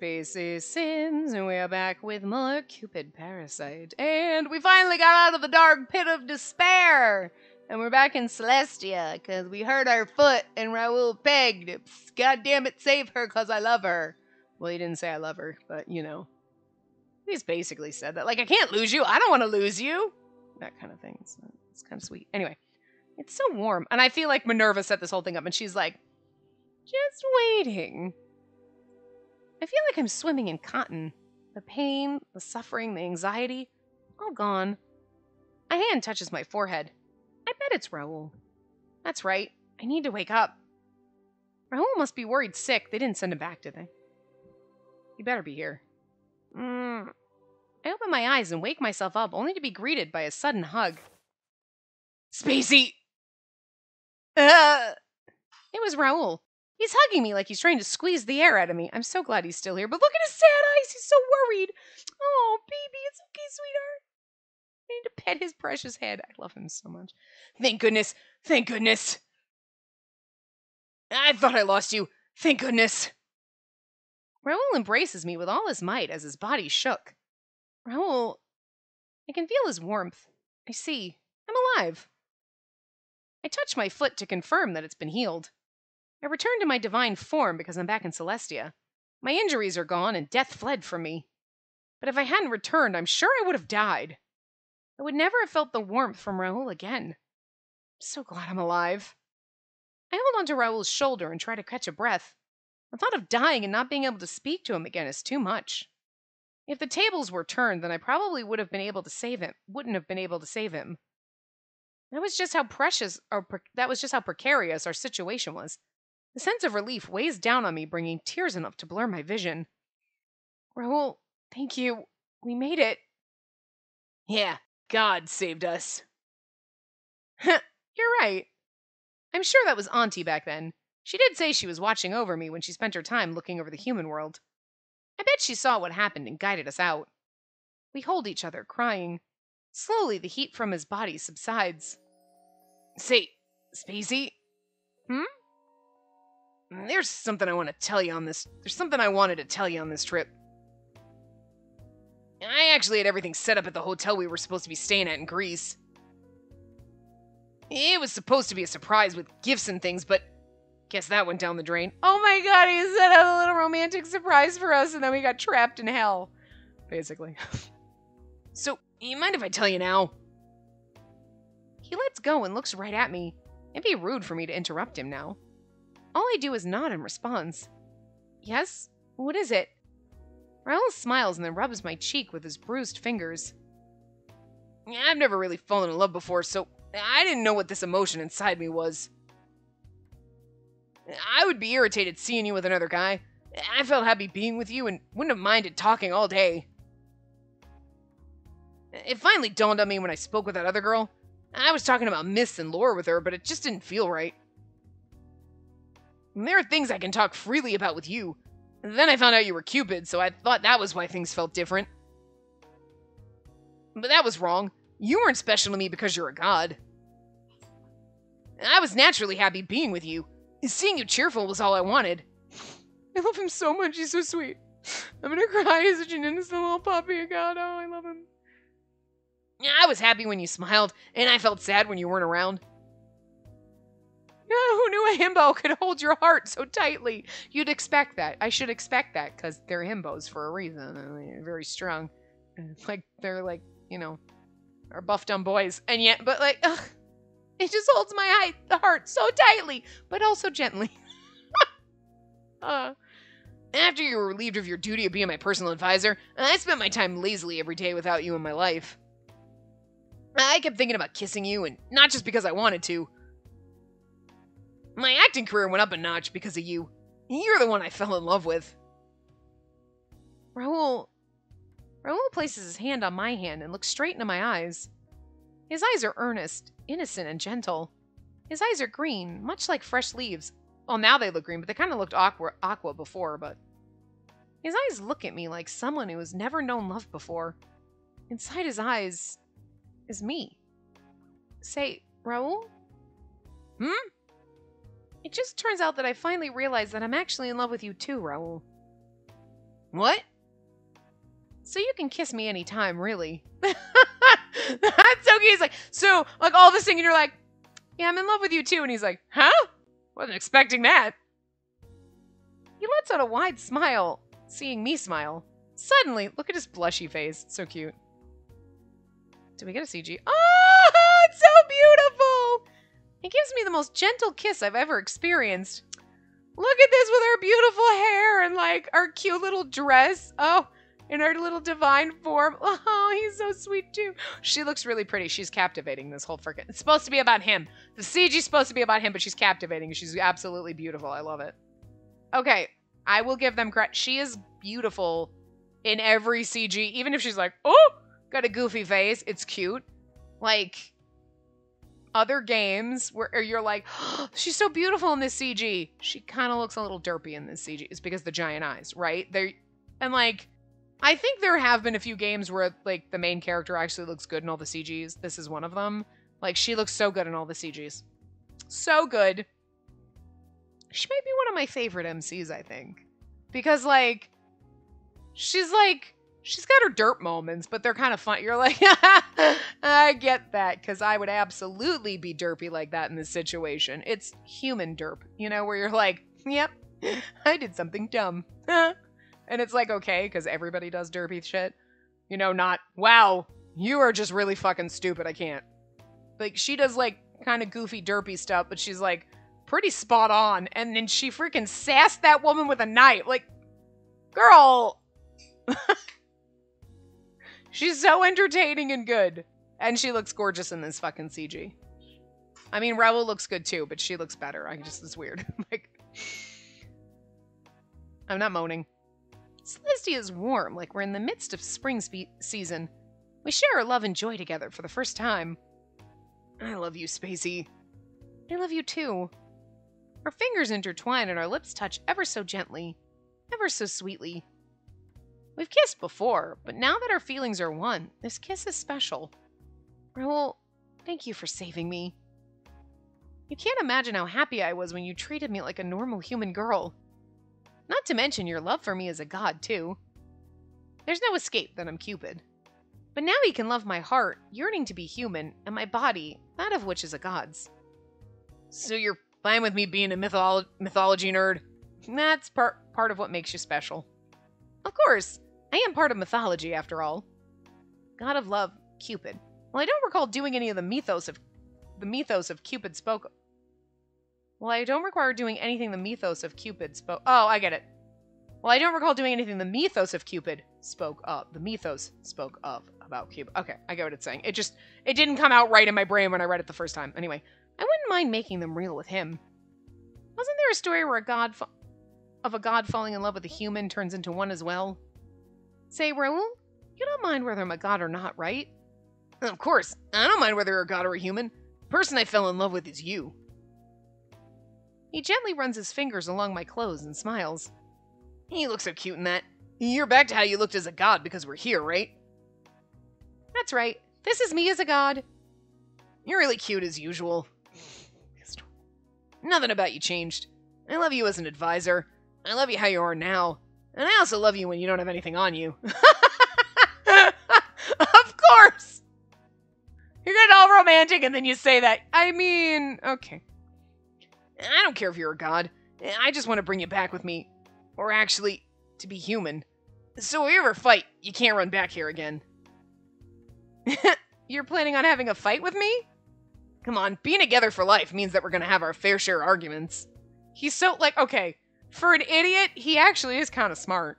Spacey Sims, and we are back with more Cupid Parasite. And we finally got out of the dark pit of despair! And we're back in Celestia, because we hurt our foot and Raoul pegged. God damn it, save her, because I love her. Well, he didn't say I love her, but you know. He's basically said that. Like, I can't lose you. I don't want to lose you. That kind of thing. It's kind of sweet. Anyway, it's so warm. And I feel like Minerva set this whole thing up, and she's like, just waiting. I feel like I'm swimming in cotton. The pain, the suffering, the anxiety, all gone. A hand touches my forehead. I bet it's Raoul. That's right. I need to wake up. Raoul must be worried sick. They didn't send him back, did they? He better be here. Mm. I open my eyes and wake myself up, only to be greeted by a sudden hug. Spacey! Uh, it was Raoul. He's hugging me like he's trying to squeeze the air out of me. I'm so glad he's still here, but look at his sad eyes. He's so worried. Oh, baby, it's okay, sweetheart. I need to pet his precious head. I love him so much. Thank goodness. Thank goodness. I thought I lost you. Thank goodness. Raoul embraces me with all his might as his body shook. Raoul, I can feel his warmth. I see. I'm alive. I touch my foot to confirm that it's been healed. I return to my divine form because I'm back in Celestia. My injuries are gone and death fled from me. But if I hadn't returned, I'm sure I would have died. I would never have felt the warmth from Raoul again. I'm so glad I'm alive. I hold onto Raoul's shoulder and try to catch a breath. The thought of dying and not being able to speak to him again is too much. If the tables were turned, then I probably would have been able to save him. Wouldn't have been able to save him. That was just how precious, or pre- that was just how precarious our situation was. The sense of relief weighs down on me, bringing tears enough to blur my vision. Raoul, thank you. We made it. Yeah, God saved us. You're right. I'm sure that was Auntie back then. She did say she was watching over me when she spent her time looking over the human world. I bet she saw what happened and guided us out. We hold each other, crying. Slowly, the heat from his body subsides. Say, Spacey? Hmm? Mm, there's something I want to tell you on this. There's something I wanted to tell you on this trip. I actually had everything set up at the hotel we were supposed to be staying at in Greece. It was supposed to be a surprise with gifts and things, but guess that went down the drain. Oh my god, he set up a little romantic surprise for us and then we got trapped in hell. Basically. so, you mind if I tell you now? He lets go and looks right at me. It'd be rude for me to interrupt him now. All I do is nod in response. Yes? What is it? Raoul smiles and then rubs my cheek with his bruised fingers. I've never really fallen in love before, so I didn't know what this emotion inside me was. I would be irritated seeing you with another guy. I felt happy being with you and wouldn't have minded talking all day. It finally dawned on me when I spoke with that other girl. I was talking about myths and lore with her, but it just didn't feel right. There are things I can talk freely about with you. Then I found out you were Cupid, so I thought that was why things felt different. But that was wrong. You weren't special to me because you're a god. I was naturally happy being with you. Seeing you cheerful was all I wanted. I love him so much, he's so sweet. I'm gonna cry, he's such an innocent little puppy. God, oh, I love him. I was happy when you smiled, and I felt sad when you weren't around. Who knew a himbo could hold your heart so tightly? You'd expect that. I should expect that because they're himbos for a reason. They're very strong. Like they're like you know, are buffed on boys, and yet, but like, ugh, it just holds my heart so tightly, but also gently. uh, after you were relieved of your duty of being my personal advisor, I spent my time lazily every day without you in my life. I kept thinking about kissing you, and not just because I wanted to. My acting career went up a notch because of you. You're the one I fell in love with. Raoul. Raoul places his hand on my hand and looks straight into my eyes. His eyes are earnest, innocent, and gentle. His eyes are green, much like fresh leaves. Well, now they look green, but they kind of looked aqua, aqua before, but. His eyes look at me like someone who has never known love before. Inside his eyes is me. Say, Raoul? Hmm? It just turns out that I finally realized that I'm actually in love with you too, Raoul. What? So you can kiss me anytime, really. That's so cute. He's like, so, like, all of a sudden you're like, yeah, I'm in love with you too. And he's like, huh? Wasn't expecting that. He lets out a wide smile, seeing me smile. Suddenly, look at his blushy face. So cute. Do we get a CG? Oh, it's so beautiful! He gives me the most gentle kiss I've ever experienced. Look at this with her beautiful hair and like our cute little dress. Oh, in her little divine form. Oh, he's so sweet too. She looks really pretty. She's captivating this whole freaking. It's supposed to be about him. The CG's supposed to be about him, but she's captivating. She's absolutely beautiful. I love it. Okay, I will give them credit. She is beautiful in every CG, even if she's like, oh, got a goofy face. It's cute. Like other games where you're like, oh, she's so beautiful in this CG. She kind of looks a little derpy in this CG. It's because the giant eyes, right? They and like I think there have been a few games where like the main character actually looks good in all the CGs. This is one of them. Like she looks so good in all the CGs. So good. She might be one of my favorite MCs, I think. Because like she's like she's got her derp moments, but they're kind of fun. You're like, I get that because I would absolutely be derpy like that in this situation. It's human derp, you know, where you're like, yep, I did something dumb. And it's like, okay, because everybody does derpy shit. You know, not, wow, you are just really fucking stupid. I can't. Like, she does, like, kind of goofy, derpy stuff, but she's, like, pretty spot on. And then she freaking sassed that woman with a knife. Like, girl. she's so entertaining and good. And she looks gorgeous in this fucking CG. I mean, Raul looks good too, but she looks better. I just, it's weird. like, I'm not moaning. Celestia is warm, like we're in the midst of spring season. We share our love and joy together for the first time. I love you, Spacey. I love you too. Our fingers intertwine and our lips touch ever so gently, ever so sweetly. We've kissed before, but now that our feelings are one, this kiss is special. Raul, thank you for saving me. You can't imagine how happy I was when you treated me like a normal human girl. Not to mention your love for me as a god, too. There's no escape that I'm Cupid. But now he can love my heart, yearning to be human, and my body, that of which is a god's. So you're fine with me being a mytholo- mythology nerd? That's part part of what makes you special. Of course, I am part of mythology after all. God of love, Cupid. Well, I don't recall doing any of the mythos of the mythos of Cupid spoke well, I don't require doing anything the mythos of Cupid spoke. Oh, I get it. Well, I don't recall doing anything the mythos of Cupid spoke of. The mythos spoke of about Cupid. Okay, I get what it's saying. It just it didn't come out right in my brain when I read it the first time. Anyway, I wouldn't mind making them real with him. Wasn't there a story where a god of a god falling in love with a human turns into one as well? Say, Raul, you don't mind whether I'm a god or not, right? Of course, I don't mind whether you're a god or a human. The person I fell in love with is you. He gently runs his fingers along my clothes and smiles. You look so cute in that. You're back to how you looked as a god because we're here, right? That's right. This is me as a god. You're really cute as usual. Nothing about you changed. I love you as an advisor. I love you how you are now. And I also love you when you don't have anything on you. of course! You're getting all romantic and then you say that. I mean, okay. I don't care if you're a god. I just want to bring you back with me. Or actually, to be human. So if we ever fight, you can't run back here again. you're planning on having a fight with me? Come on, being together for life means that we're gonna have our fair share of arguments. He's so, like, okay, for an idiot, he actually is kind of smart.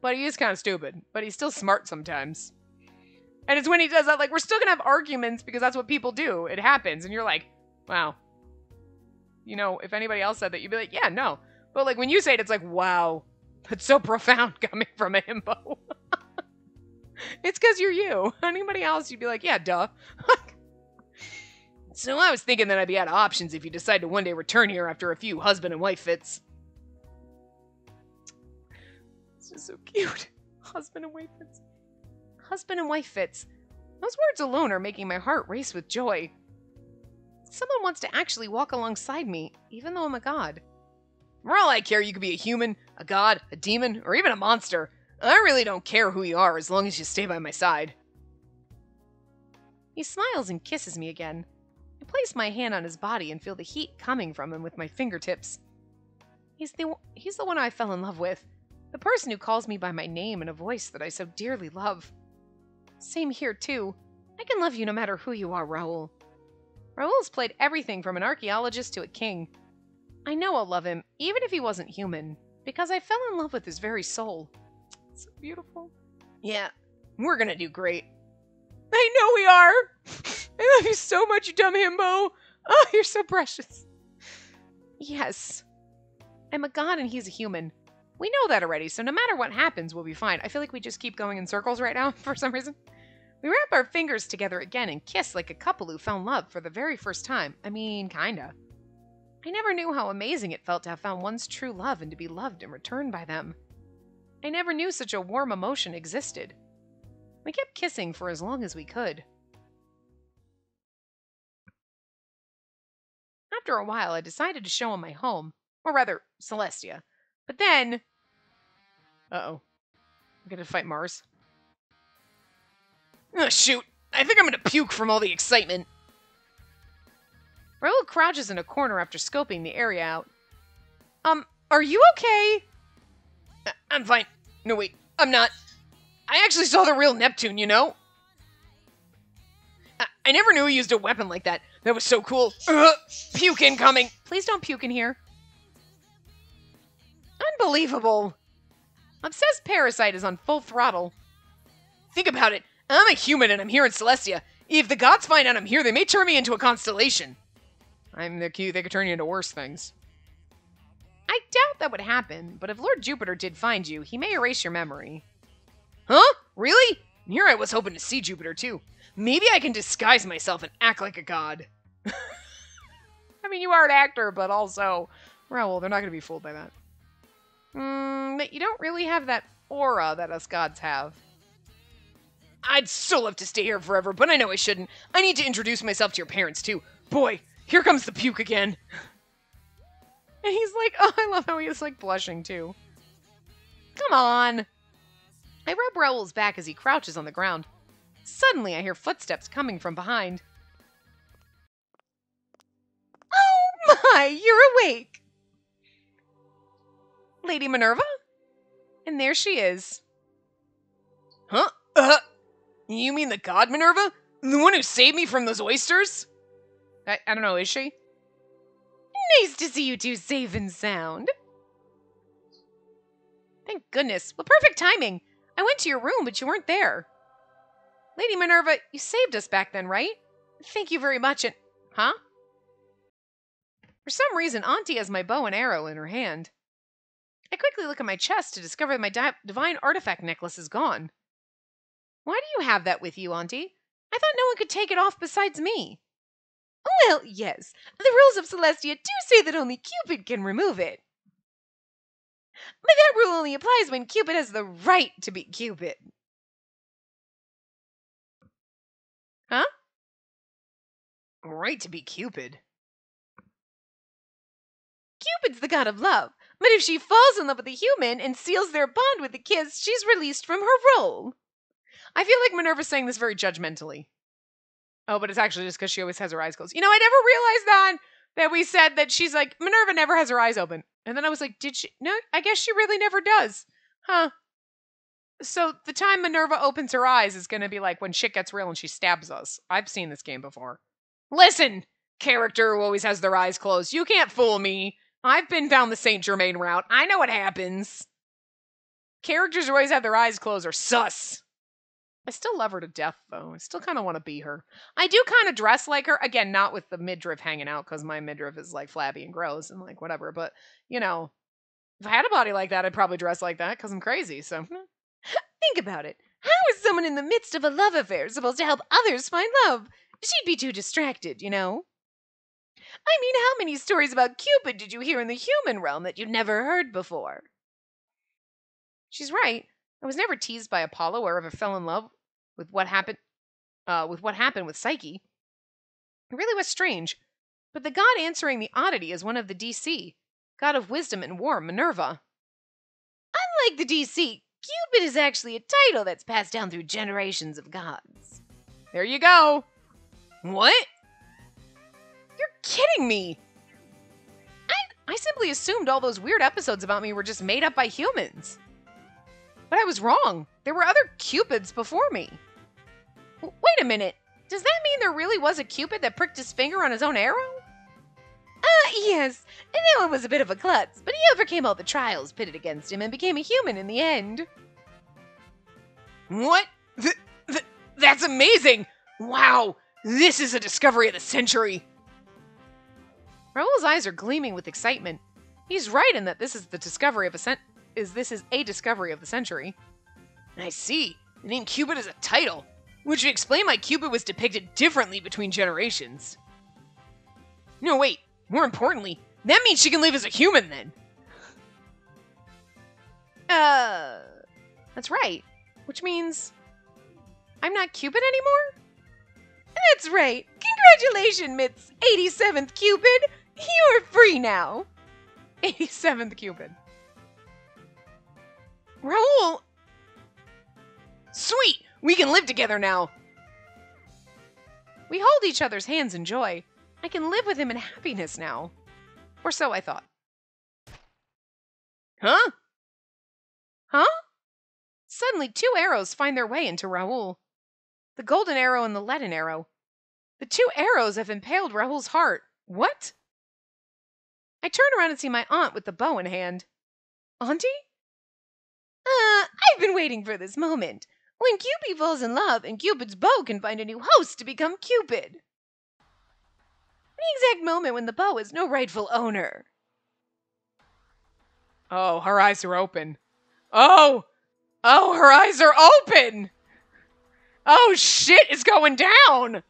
But he is kind of stupid. But he's still smart sometimes. And it's when he does that, like, we're still gonna have arguments because that's what people do. It happens. And you're like, wow, you know, if anybody else said that, you'd be like, yeah, no. But like when you say it, it's like, wow, that's so profound coming from a himbo. it's because you're you. Anybody else, you'd be like, yeah, duh. so I was thinking that I'd be out of options if you decide to one day return here after a few husband and wife fits. Just so cute. Husband and wife fits. Husband and wife fits. Those words alone are making my heart race with joy. Someone wants to actually walk alongside me, even though I'm a god. For all I care, you could be a human, a god, a demon, or even a monster. I really don't care who you are as long as you stay by my side. He smiles and kisses me again. I place my hand on his body and feel the heat coming from him with my fingertips. He's the, he's the one I fell in love with, the person who calls me by my name and a voice that I so dearly love. Same here, too. I can love you no matter who you are, Raoul. Raoul's played everything from an archaeologist to a king. I know I'll love him, even if he wasn't human, because I fell in love with his very soul. So beautiful. Yeah, we're gonna do great. I know we are! I love you so much, you dumb himbo! Oh, you're so precious. Yes. I'm a god and he's a human. We know that already, so no matter what happens, we'll be fine. I feel like we just keep going in circles right now for some reason. We wrap our fingers together again and kiss like a couple who found love for the very first time. I mean, kinda. I never knew how amazing it felt to have found one's true love and to be loved in return by them. I never knew such a warm emotion existed. We kept kissing for as long as we could. After a while, I decided to show him my home, or rather, Celestia. But then. Uh oh. I'm gonna fight Mars. Oh, shoot. I think I'm gonna puke from all the excitement. Raoul crouches in a corner after scoping the area out. Um, are you okay? I'm fine. No, wait, I'm not. I actually saw the real Neptune, you know? I, I never knew he used a weapon like that. That was so cool. Ugh, puke incoming. Please don't puke in here. Unbelievable. Um, Obsessed Parasite is on full throttle. Think about it. I'm a human and I'm here in Celestia. If the gods find out I'm here, they may turn me into a constellation. I'm the cute. They could turn you into worse things. I doubt that would happen, but if Lord Jupiter did find you, he may erase your memory. Huh? Really? Here I was hoping to see Jupiter too. Maybe I can disguise myself and act like a god. I mean, you are an actor, but also, well, they're not going to be fooled by that. Hmm, but you don't really have that aura that us gods have. I'd so love to stay here forever, but I know I shouldn't. I need to introduce myself to your parents too. Boy, here comes the puke again. And he's like, oh, I love how he's like blushing too. Come on. I rub Raoul's back as he crouches on the ground. Suddenly, I hear footsteps coming from behind. Oh my, you're awake! Lady Minerva? And there she is. Huh? Uh, you mean the god Minerva? The one who saved me from those oysters? I, I don't know, is she? Nice to see you two safe and sound. Thank goodness. Well, perfect timing. I went to your room, but you weren't there. Lady Minerva, you saved us back then, right? Thank you very much, and. Huh? For some reason, Auntie has my bow and arrow in her hand. I quickly look at my chest to discover that my di- divine artifact necklace is gone. Why do you have that with you, Auntie? I thought no one could take it off besides me. Well, yes, the rules of Celestia do say that only Cupid can remove it. But that rule only applies when Cupid has the right to be Cupid. Huh? Right to be Cupid. Cupid's the god of love, but if she falls in love with a human and seals their bond with a kiss, she's released from her role. I feel like Minerva's saying this very judgmentally. Oh, but it's actually just because she always has her eyes closed. You know, I never realized that that we said that she's like Minerva never has her eyes open. And then I was like, did she? No, I guess she really never does. Huh. So the time Minerva opens her eyes is going to be like when shit gets real and she stabs us. I've seen this game before. Listen, character who always has their eyes closed. You can't fool me. I've been down the Saint Germain route. I know what happens. Characters who always have their eyes closed are sus. I still love her to death, though. I still kind of want to be her. I do kind of dress like her. Again, not with the midriff hanging out because my midriff is like flabby and gross and like whatever. But, you know, if I had a body like that, I'd probably dress like that because I'm crazy. So hmm. think about it. How is someone in the midst of a love affair supposed to help others find love? She'd be too distracted, you know? I mean, how many stories about Cupid did you hear in the human realm that you'd never heard before? She's right. I was never teased by Apollo or ever fell in love with what happened uh, with what happened with Psyche. It really was strange. But the god answering the oddity is one of the DC, god of wisdom and war, Minerva. Unlike the DC, Cupid is actually a title that's passed down through generations of gods. There you go. What? You're kidding me. I, I simply assumed all those weird episodes about me were just made up by humans. But I was wrong. There were other Cupids before me. Wait a minute. Does that mean there really was a Cupid that pricked his finger on his own arrow? Uh, yes. And that one was a bit of a klutz, but he overcame all the trials pitted against him and became a human in the end. What? Th- th- that's amazing! Wow! This is a discovery of the century! Raoul's eyes are gleaming with excitement. He's right in that this is the discovery of a cent- is this is a discovery of the century. I see. The name Cupid is a title, which would explain why Cupid was depicted differently between generations. No, wait. More importantly, that means she can live as a human then. Uh, that's right. Which means I'm not Cupid anymore? That's right. Congratulations, Miss 87th Cupid. You're free now. 87th Cupid. Raoul! Sweet! We can live together now! We hold each other's hands in joy. I can live with him in happiness now. Or so I thought. Huh? Huh? Suddenly, two arrows find their way into Raoul the golden arrow and the leaden arrow. The two arrows have impaled Raoul's heart. What? I turn around and see my aunt with the bow in hand. Auntie? Uh, I've been waiting for this moment. When Cupid falls in love and Cupid's bow can find a new host to become Cupid. The exact moment when the bow has no rightful owner. Oh, her eyes are open. Oh! Oh, her eyes are open! Oh, shit is going down!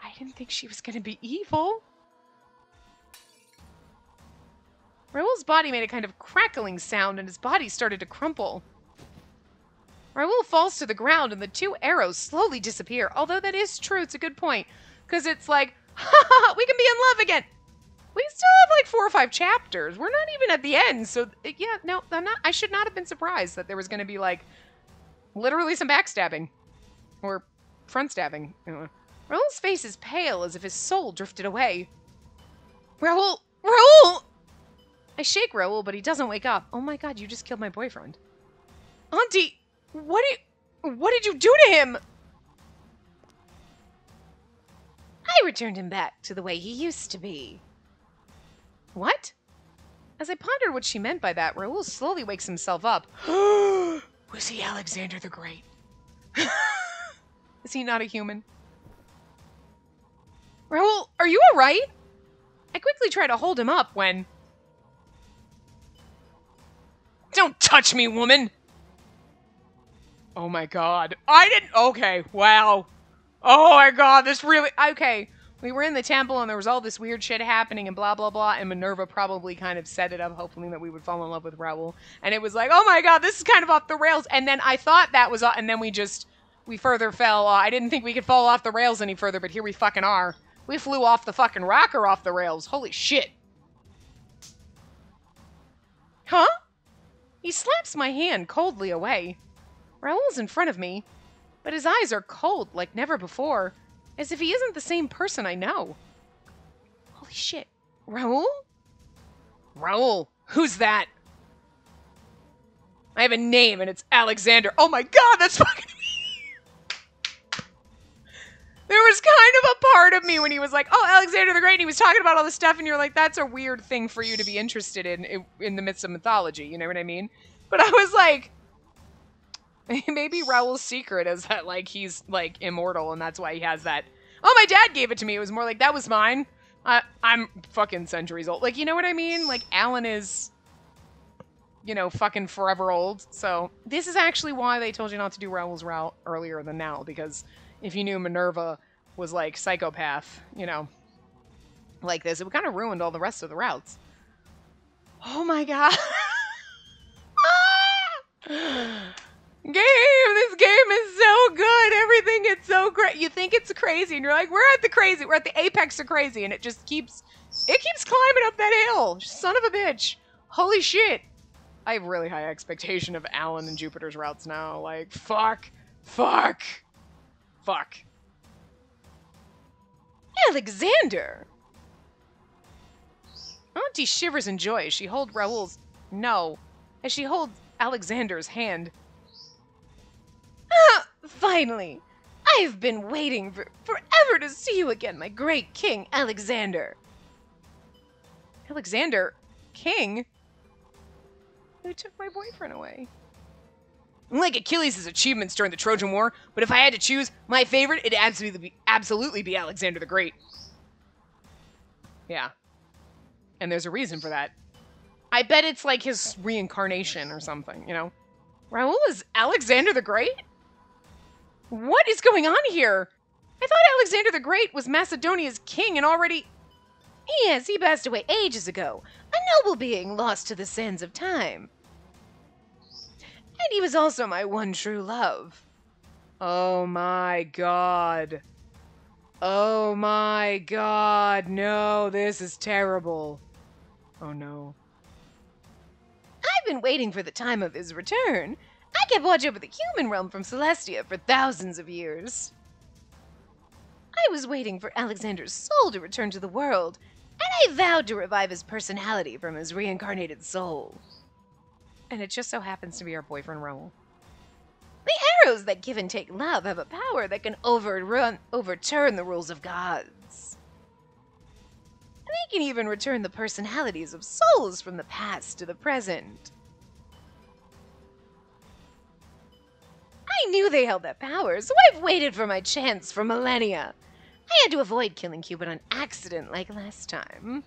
I didn't think she was gonna be evil. Raoul's body made a kind of crackling sound and his body started to crumple. Raoul falls to the ground and the two arrows slowly disappear. Although that is true, it's a good point. Because it's like, ha ha we can be in love again. We still have like four or five chapters. We're not even at the end. So, uh, yeah, no, I'm not, I should not have been surprised that there was going to be like literally some backstabbing or front stabbing. Raoul's face is pale as if his soul drifted away. Raoul! Raoul! I shake Raoul, but he doesn't wake up. Oh my god, you just killed my boyfriend. Auntie, what did, what did you do to him? I returned him back to the way he used to be. What? As I pondered what she meant by that, Raoul slowly wakes himself up. Was he Alexander the Great? Is he not a human? Raoul, are you alright? I quickly try to hold him up when. Don't touch me, woman! Oh my god. I didn't. Okay, wow. Oh my god, this really. Okay, we were in the temple and there was all this weird shit happening and blah blah blah, and Minerva probably kind of set it up, hoping that we would fall in love with Raoul. And it was like, oh my god, this is kind of off the rails. And then I thought that was, and then we just, we further fell. Uh, I didn't think we could fall off the rails any further, but here we fucking are. We flew off the fucking rocker off the rails. Holy shit. Huh? He slaps my hand coldly away. Raoul's in front of me, but his eyes are cold like never before, as if he isn't the same person I know. Holy shit. Raoul? Raoul, who's that? I have a name and it's Alexander. Oh my god, that's fucking There was kind of a part of me when he was like, "Oh, Alexander the Great," and he was talking about all this stuff, and you're like, "That's a weird thing for you to be interested in in the midst of mythology." You know what I mean? But I was like, maybe Raoul's secret is that like he's like immortal, and that's why he has that. Oh, my dad gave it to me. It was more like that was mine. I, I'm fucking centuries old. Like, you know what I mean? Like, Alan is, you know, fucking forever old. So this is actually why they told you not to do Raoul's route earlier than now, because if you knew Minerva was like psychopath, you know, like this, it would kind of ruined all the rest of the routes. Oh my god. game, this game is so good. Everything is so great. You think it's crazy, and you're like, we're at the crazy, we're at the apex of crazy, and it just keeps, it keeps climbing up that hill. Son of a bitch. Holy shit. I have really high expectation of Alan and Jupiter's routes now. Like, fuck. Fuck. Fuck. Alexander! Auntie shivers in joy as she holds Raoul's. No. As she holds Alexander's hand. Ah, finally! I've been waiting for forever to see you again, my great king, Alexander. Alexander? King? Who took my boyfriend away? Like Achilles' achievements during the Trojan War, but if I had to choose my favorite, it'd absolutely be, absolutely be Alexander the Great. Yeah. And there's a reason for that. I bet it's like his reincarnation or something, you know? Raoul is Alexander the Great? What is going on here? I thought Alexander the Great was Macedonia's king and already. Yes, he passed away ages ago. A noble being lost to the sands of time. And he was also my one true love. Oh my god. Oh my god, no, this is terrible. Oh no. I've been waiting for the time of his return. I kept watch over the human realm from Celestia for thousands of years. I was waiting for Alexander's soul to return to the world, and I vowed to revive his personality from his reincarnated soul. And it just so happens to be our boyfriend Raoul. The arrows that give and take love have a power that can overrun, overturn the rules of gods. They can even return the personalities of souls from the past to the present. I knew they held that power, so I've waited for my chance for millennia. I had to avoid killing Cupid on accident like last time.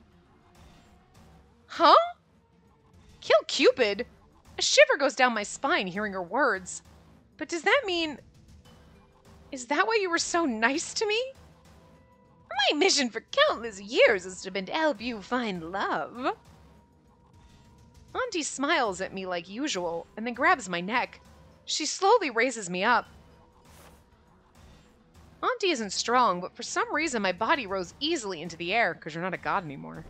Huh? Kill Cupid? A shiver goes down my spine hearing her words. But does that mean. Is that why you were so nice to me? My mission for countless years has been to help you find love. Auntie smiles at me like usual and then grabs my neck. She slowly raises me up. Auntie isn't strong, but for some reason my body rose easily into the air because you're not a god anymore.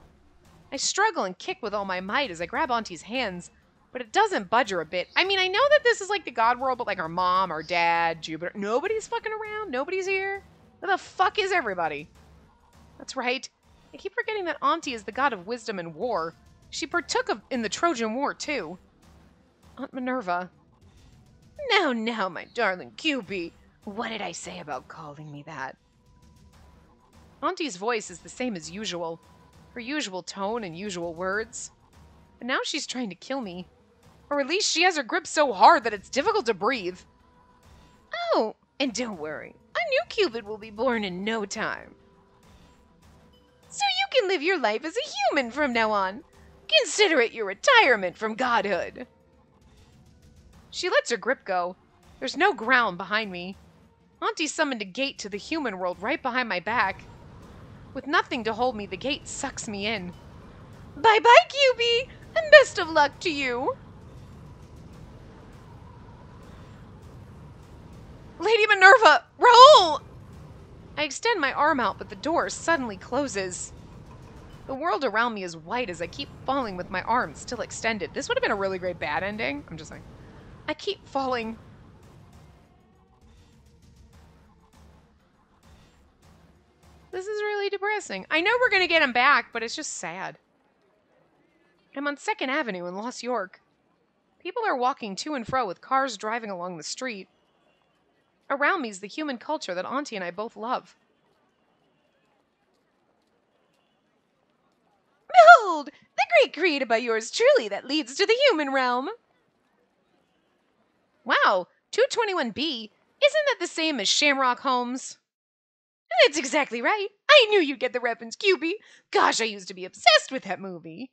I struggle and kick with all my might as I grab Auntie's hands, but it doesn't budge her a bit. I mean, I know that this is like the god world, but like our mom, our dad, Jupiter, nobody's fucking around. Nobody's here. Where the fuck is everybody? That's right. I keep forgetting that Auntie is the god of wisdom and war. She partook of, in the Trojan War, too. Aunt Minerva. Now, now, my darling Cupid. What did I say about calling me that? Auntie's voice is the same as usual. Her usual tone and usual words. But now she's trying to kill me. Or at least she has her grip so hard that it's difficult to breathe. Oh, and don't worry, a new Cupid will be born in no time. So you can live your life as a human from now on. Consider it your retirement from godhood. She lets her grip go. There's no ground behind me. Auntie summoned a gate to the human world right behind my back. With nothing to hold me, the gate sucks me in. Bye bye, Cupid, and best of luck to you. Lady Minerva! Raoul! I extend my arm out, but the door suddenly closes. The world around me is white as I keep falling with my arms still extended. This would have been a really great bad ending. I'm just like, I keep falling. This is really depressing. I know we're going to get him back, but it's just sad. I'm on 2nd Avenue in Lost York. People are walking to and fro with cars driving along the street. Around me is the human culture that Auntie and I both love. Behold, the great created by yours truly that leads to the human realm. Wow, 221B, isn't that the same as Shamrock Holmes? That's exactly right. I knew you'd get the reference, Cupid. Gosh, I used to be obsessed with that movie.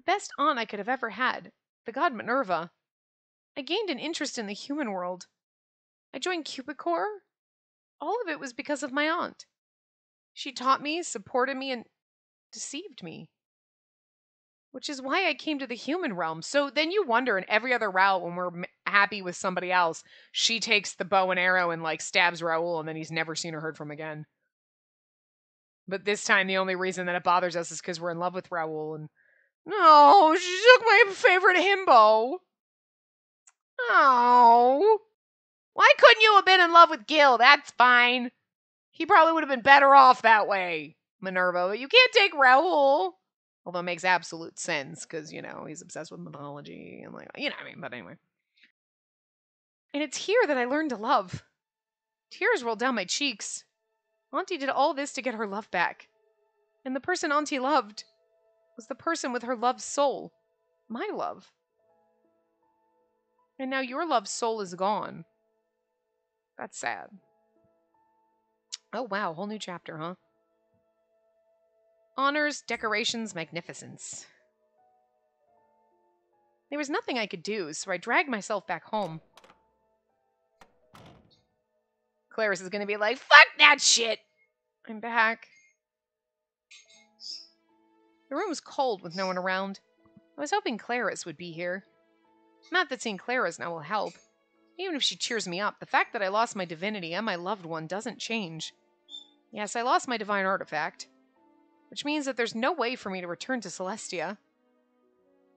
The best aunt I could have ever had, the god Minerva. I gained an interest in the human world. I joined Cupid All of it was because of my aunt. She taught me, supported me, and deceived me. Which is why I came to the human realm. So then you wonder in every other route when we're happy with somebody else, she takes the bow and arrow and like stabs Raoul and then he's never seen or heard from again. But this time, the only reason that it bothers us is because we're in love with Raoul. And no, she took my favorite himbo. Oh, why couldn't you have been in love with Gil? That's fine. He probably would have been better off that way, Minerva. But you can't take Raoul. Although it makes absolute sense because, you know, he's obsessed with mythology and, like, you know what I mean? But anyway. And it's here that I learned to love. Tears rolled down my cheeks. Auntie did all this to get her love back. And the person Auntie loved was the person with her love's soul. My love. And now your love's soul is gone. That's sad. Oh, wow. Whole new chapter, huh? Honors, decorations, magnificence. There was nothing I could do, so I dragged myself back home. Claris is going to be like, fuck that shit! I'm back. The room was cold with no one around. I was hoping Claris would be here. Not that seeing Claris now will help. Even if she cheers me up, the fact that I lost my divinity and my loved one doesn't change. Yes, I lost my divine artifact, which means that there's no way for me to return to Celestia.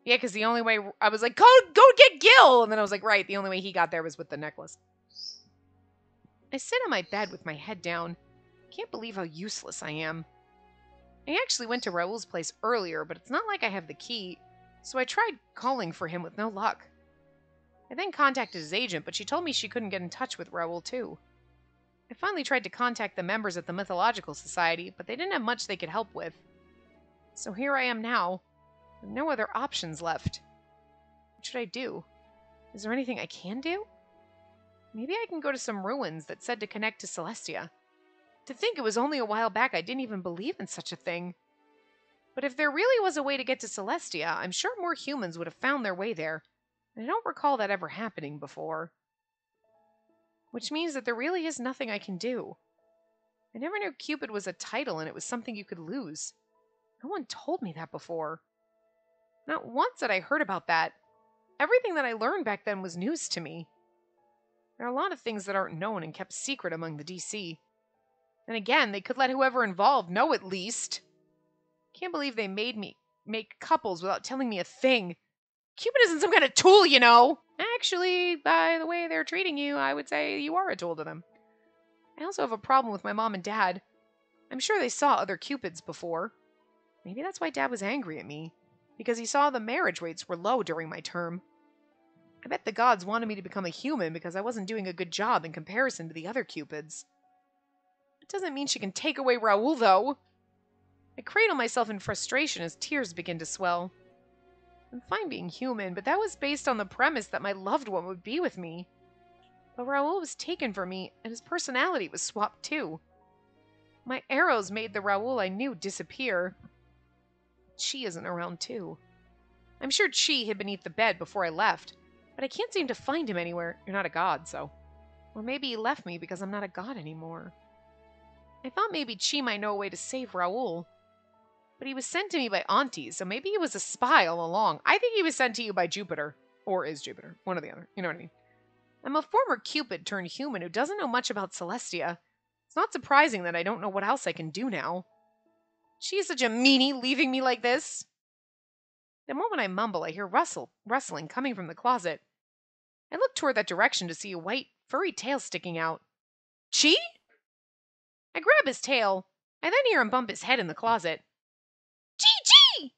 Yeah, because the only way I was like, go, go get Gil, and then I was like, right, the only way he got there was with the necklace. I sit on my bed with my head down. Can't believe how useless I am. I actually went to Raoul's place earlier, but it's not like I have the key, so I tried calling for him with no luck. I then contacted his agent, but she told me she couldn't get in touch with Raoul, too. I finally tried to contact the members at the Mythological Society, but they didn't have much they could help with. So here I am now, with no other options left. What should I do? Is there anything I can do? Maybe I can go to some ruins that said to connect to Celestia. To think it was only a while back I didn't even believe in such a thing. But if there really was a way to get to Celestia, I'm sure more humans would have found their way there. And I don't recall that ever happening before. Which means that there really is nothing I can do. I never knew Cupid was a title and it was something you could lose. No one told me that before. Not once had I heard about that. Everything that I learned back then was news to me. There are a lot of things that aren't known and kept secret among the DC. And again, they could let whoever involved know at least. Can't believe they made me make couples without telling me a thing. Cupid isn't some kind of tool, you know. Actually, by the way they're treating you, I would say you are a tool to them. I also have a problem with my mom and dad. I'm sure they saw other Cupids before. Maybe that's why dad was angry at me, because he saw the marriage rates were low during my term. I bet the gods wanted me to become a human because I wasn't doing a good job in comparison to the other Cupids. It doesn't mean she can take away Raoul, though. I cradle myself in frustration as tears begin to swell. I'm fine being human, but that was based on the premise that my loved one would be with me. But Raoul was taken from me, and his personality was swapped too. My arrows made the Raoul I knew disappear. Chi isn't around too. I'm sure Chi hid beneath the bed before I left, but I can't seem to find him anywhere. You're not a god, so. Or maybe he left me because I'm not a god anymore. I thought maybe Chi might know a way to save Raoul. But he was sent to me by Auntie, so maybe he was a spy all along. I think he was sent to you by Jupiter. Or is Jupiter. One or the other. You know what I mean? I'm a former Cupid turned human who doesn't know much about Celestia. It's not surprising that I don't know what else I can do now. She's such a meanie, leaving me like this. The moment I mumble, I hear rustle, rustling coming from the closet. I look toward that direction to see a white, furry tail sticking out. Chi? I grab his tail. I then hear him bump his head in the closet. Chi! Chi!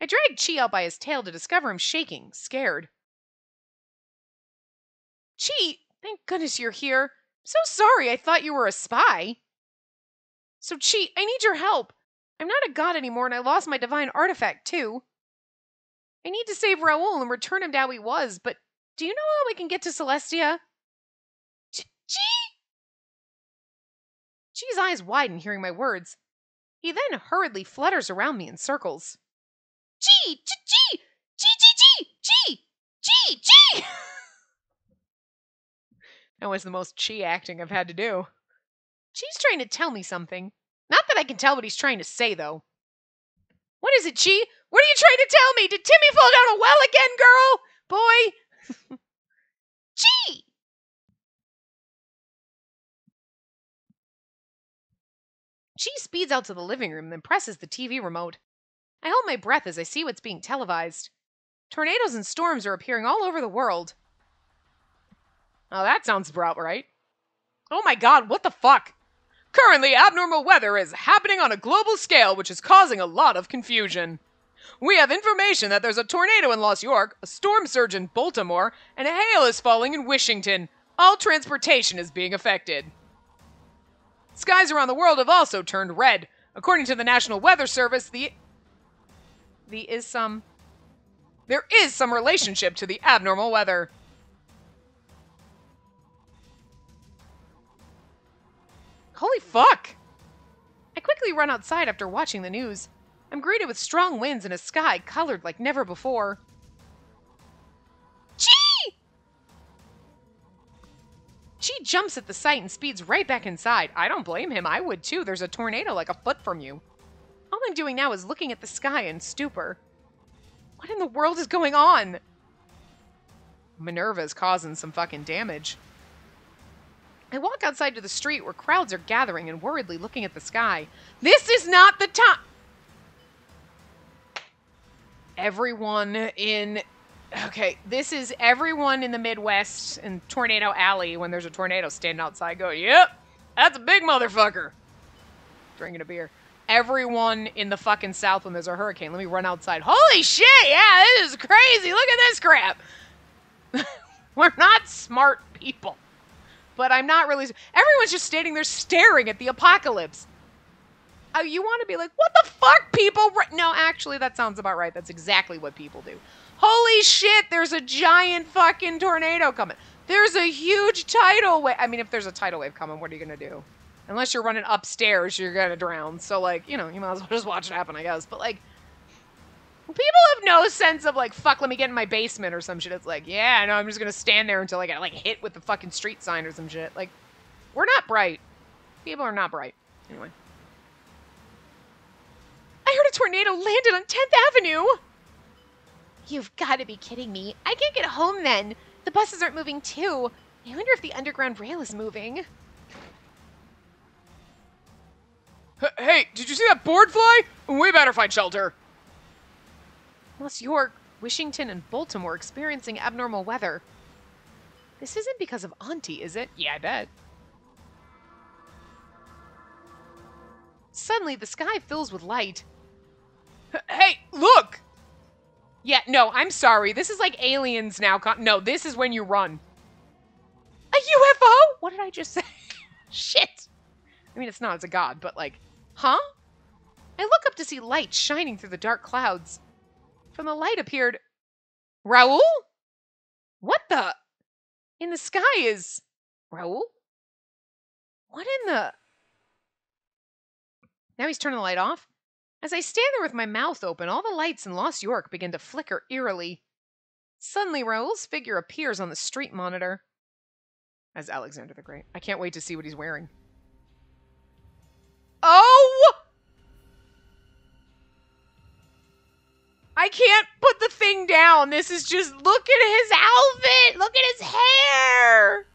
I drag Chi out by his tail to discover him shaking, scared. Chi, thank goodness you're here. I'm so sorry, I thought you were a spy. So, Chi, I need your help. I'm not a god anymore, and I lost my divine artifact, too. I need to save Raoul and return him to how he was, but do you know how we can get to Celestia? Chi's eyes widen hearing my words. He then hurriedly flutters around me in circles. G, G, G, G, G, G, G, G. that was the most chi acting I've had to do. She's trying to tell me something. Not that I can tell what he's trying to say, though. What is it, Chi? What are you trying to tell me? Did Timmy fall down a well again, girl? Boy? She speeds out to the living room, then presses the TV remote. I hold my breath as I see what's being televised. Tornadoes and storms are appearing all over the world. Oh, that sounds about right. Oh my god, what the fuck? Currently, abnormal weather is happening on a global scale, which is causing a lot of confusion. We have information that there's a tornado in Lost York, a storm surge in Baltimore, and a hail is falling in Wishington. All transportation is being affected. Skies around the world have also turned red. According to the National Weather Service, the the is some there is some relationship to the abnormal weather. Holy fuck! I quickly run outside after watching the news. I'm greeted with strong winds and a sky colored like never before. She jumps at the sight and speeds right back inside. I don't blame him. I would too. There's a tornado like a foot from you. All I'm doing now is looking at the sky in stupor. What in the world is going on? Minerva's causing some fucking damage. I walk outside to the street where crowds are gathering and worriedly looking at the sky. This is not the time. Everyone in. Okay, this is everyone in the Midwest in Tornado Alley when there's a tornado standing outside going, Yep, that's a big motherfucker. Drinking a beer. Everyone in the fucking South when there's a hurricane. Let me run outside. Holy shit, yeah, this is crazy. Look at this crap. We're not smart people but I'm not really. Everyone's just standing there staring at the apocalypse. Oh, you want to be like, what the fuck, people? No, actually, that sounds about right. That's exactly what people do. Holy shit, there's a giant fucking tornado coming. There's a huge tidal wave. I mean, if there's a tidal wave coming, what are you going to do? Unless you're running upstairs, you're going to drown. So, like, you know, you might as well just watch it happen, I guess. But, like, People have no sense of like, fuck, let me get in my basement or some shit. It's like, yeah, no, I'm just gonna stand there until I get like hit with the fucking street sign or some shit. Like, we're not bright. People are not bright. Anyway. I heard a tornado landed on 10th Avenue. You've got to be kidding me. I can't get home then. The buses aren't moving too. I wonder if the underground rail is moving. Hey, did you see that board fly? We better find shelter. Lost York, Wishington, and Baltimore experiencing abnormal weather. This isn't because of Auntie, is it? Yeah, I bet. Suddenly, the sky fills with light. Hey, look! Yeah, no, I'm sorry. This is like aliens now. No, this is when you run. A UFO? What did I just say? Shit. I mean, it's not, it's a god, but like, huh? I look up to see light shining through the dark clouds. From the light appeared Raoul? What the? In the sky is Raoul? What in the? Now he's turning the light off. As I stand there with my mouth open, all the lights in Lost York begin to flicker eerily. Suddenly, Raoul's figure appears on the street monitor. As Alexander the Great. I can't wait to see what he's wearing. Oh! I can't put the thing down. This is just look at his outfit. Look at his hair.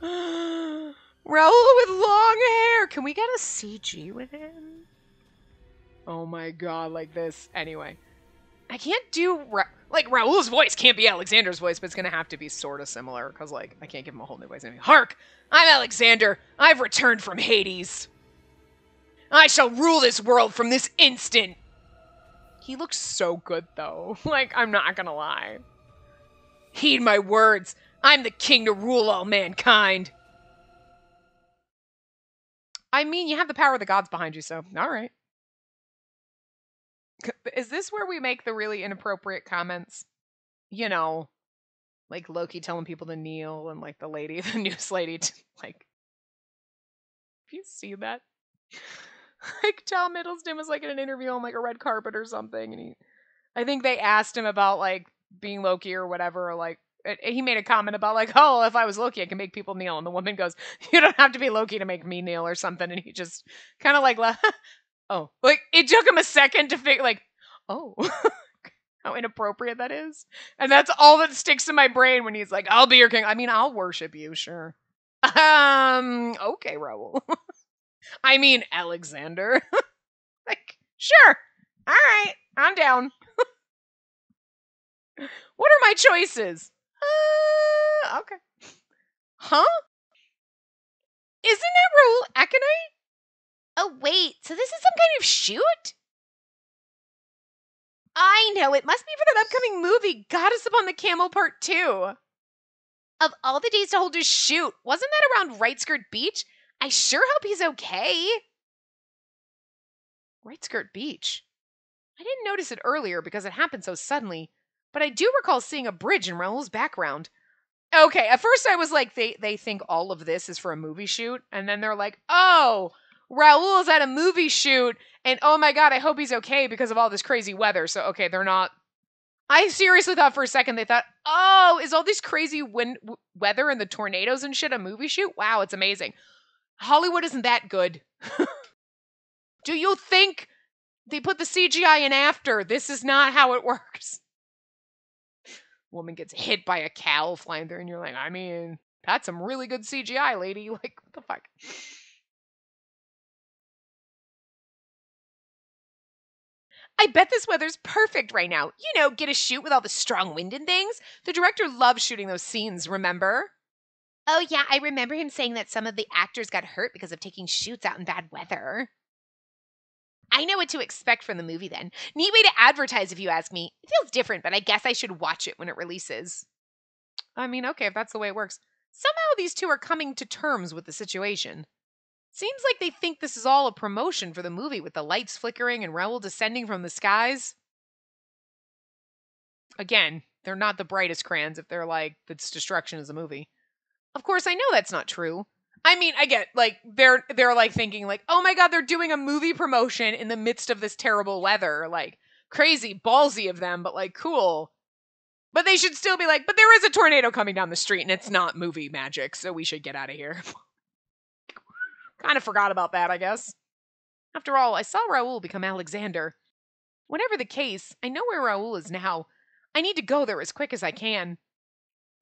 Raoul with long hair. Can we get a CG with him? Oh my god, like this. Anyway, I can't do Ra- like Raoul's voice can't be Alexander's voice, but it's gonna have to be sort of similar because like I can't give him a whole new voice. Anyway, hark! I'm Alexander. I've returned from Hades. I shall rule this world from this instant. He looks so good, though. Like, I'm not gonna lie. Heed my words. I'm the king to rule all mankind. I mean, you have the power of the gods behind you, so all right. Is this where we make the really inappropriate comments? You know, like Loki telling people to kneel and like the lady, the news lady, to, like, have you seen that? like Tom Hiddleston was like in an interview on like a red carpet or something, and he, I think they asked him about like being Loki or whatever, or like he made a comment about like, oh, if I was Loki, I can make people kneel, and the woman goes, you don't have to be Loki to make me kneel or something, and he just kind of like, oh, like it took him a second to figure like, oh. how inappropriate that is. And that's all that sticks in my brain when he's like, I'll be your king. I mean, I'll worship you, sure. Um, okay, Raoul. I mean, Alexander. like, sure. All right. I'm down. what are my choices? Uh, okay. Huh? Isn't that Raoul Aconite? Oh, wait, so this is some kind of shoot? I know, it must be for that upcoming movie, Goddess Upon the Camel Part 2. Of all the days to hold a shoot, wasn't that around Right Skirt Beach? I sure hope he's okay. Right Skirt Beach? I didn't notice it earlier because it happened so suddenly, but I do recall seeing a bridge in Raoul's background. Okay, at first I was like, they, they think all of this is for a movie shoot, and then they're like, oh, Raoul is at a movie shoot, and oh my god, I hope he's okay because of all this crazy weather. So, okay, they're not. I seriously thought for a second they thought, oh, is all this crazy wind, weather and the tornadoes and shit a movie shoot? Wow, it's amazing. Hollywood isn't that good. Do you think they put the CGI in after? This is not how it works. Woman gets hit by a cow flying through, and you're like, I mean, that's some really good CGI, lady. Like, what the fuck? I bet this weather's perfect right now. You know, get a shoot with all the strong wind and things. The director loves shooting those scenes, remember? Oh, yeah, I remember him saying that some of the actors got hurt because of taking shoots out in bad weather. I know what to expect from the movie then. Neat way to advertise, if you ask me. It feels different, but I guess I should watch it when it releases. I mean, okay, if that's the way it works. Somehow these two are coming to terms with the situation. Seems like they think this is all a promotion for the movie with the lights flickering and Raoul descending from the skies. Again, they're not the brightest crayons if they're like, this destruction is a movie. Of course, I know that's not true. I mean, I get like they're they're like thinking like, "Oh my god, they're doing a movie promotion in the midst of this terrible weather." Like crazy ballsy of them, but like cool. But they should still be like, "But there is a tornado coming down the street and it's not movie magic, so we should get out of here." Kind of forgot about that, I guess. After all, I saw Raoul become Alexander. Whatever the case, I know where Raoul is now. I need to go there as quick as I can.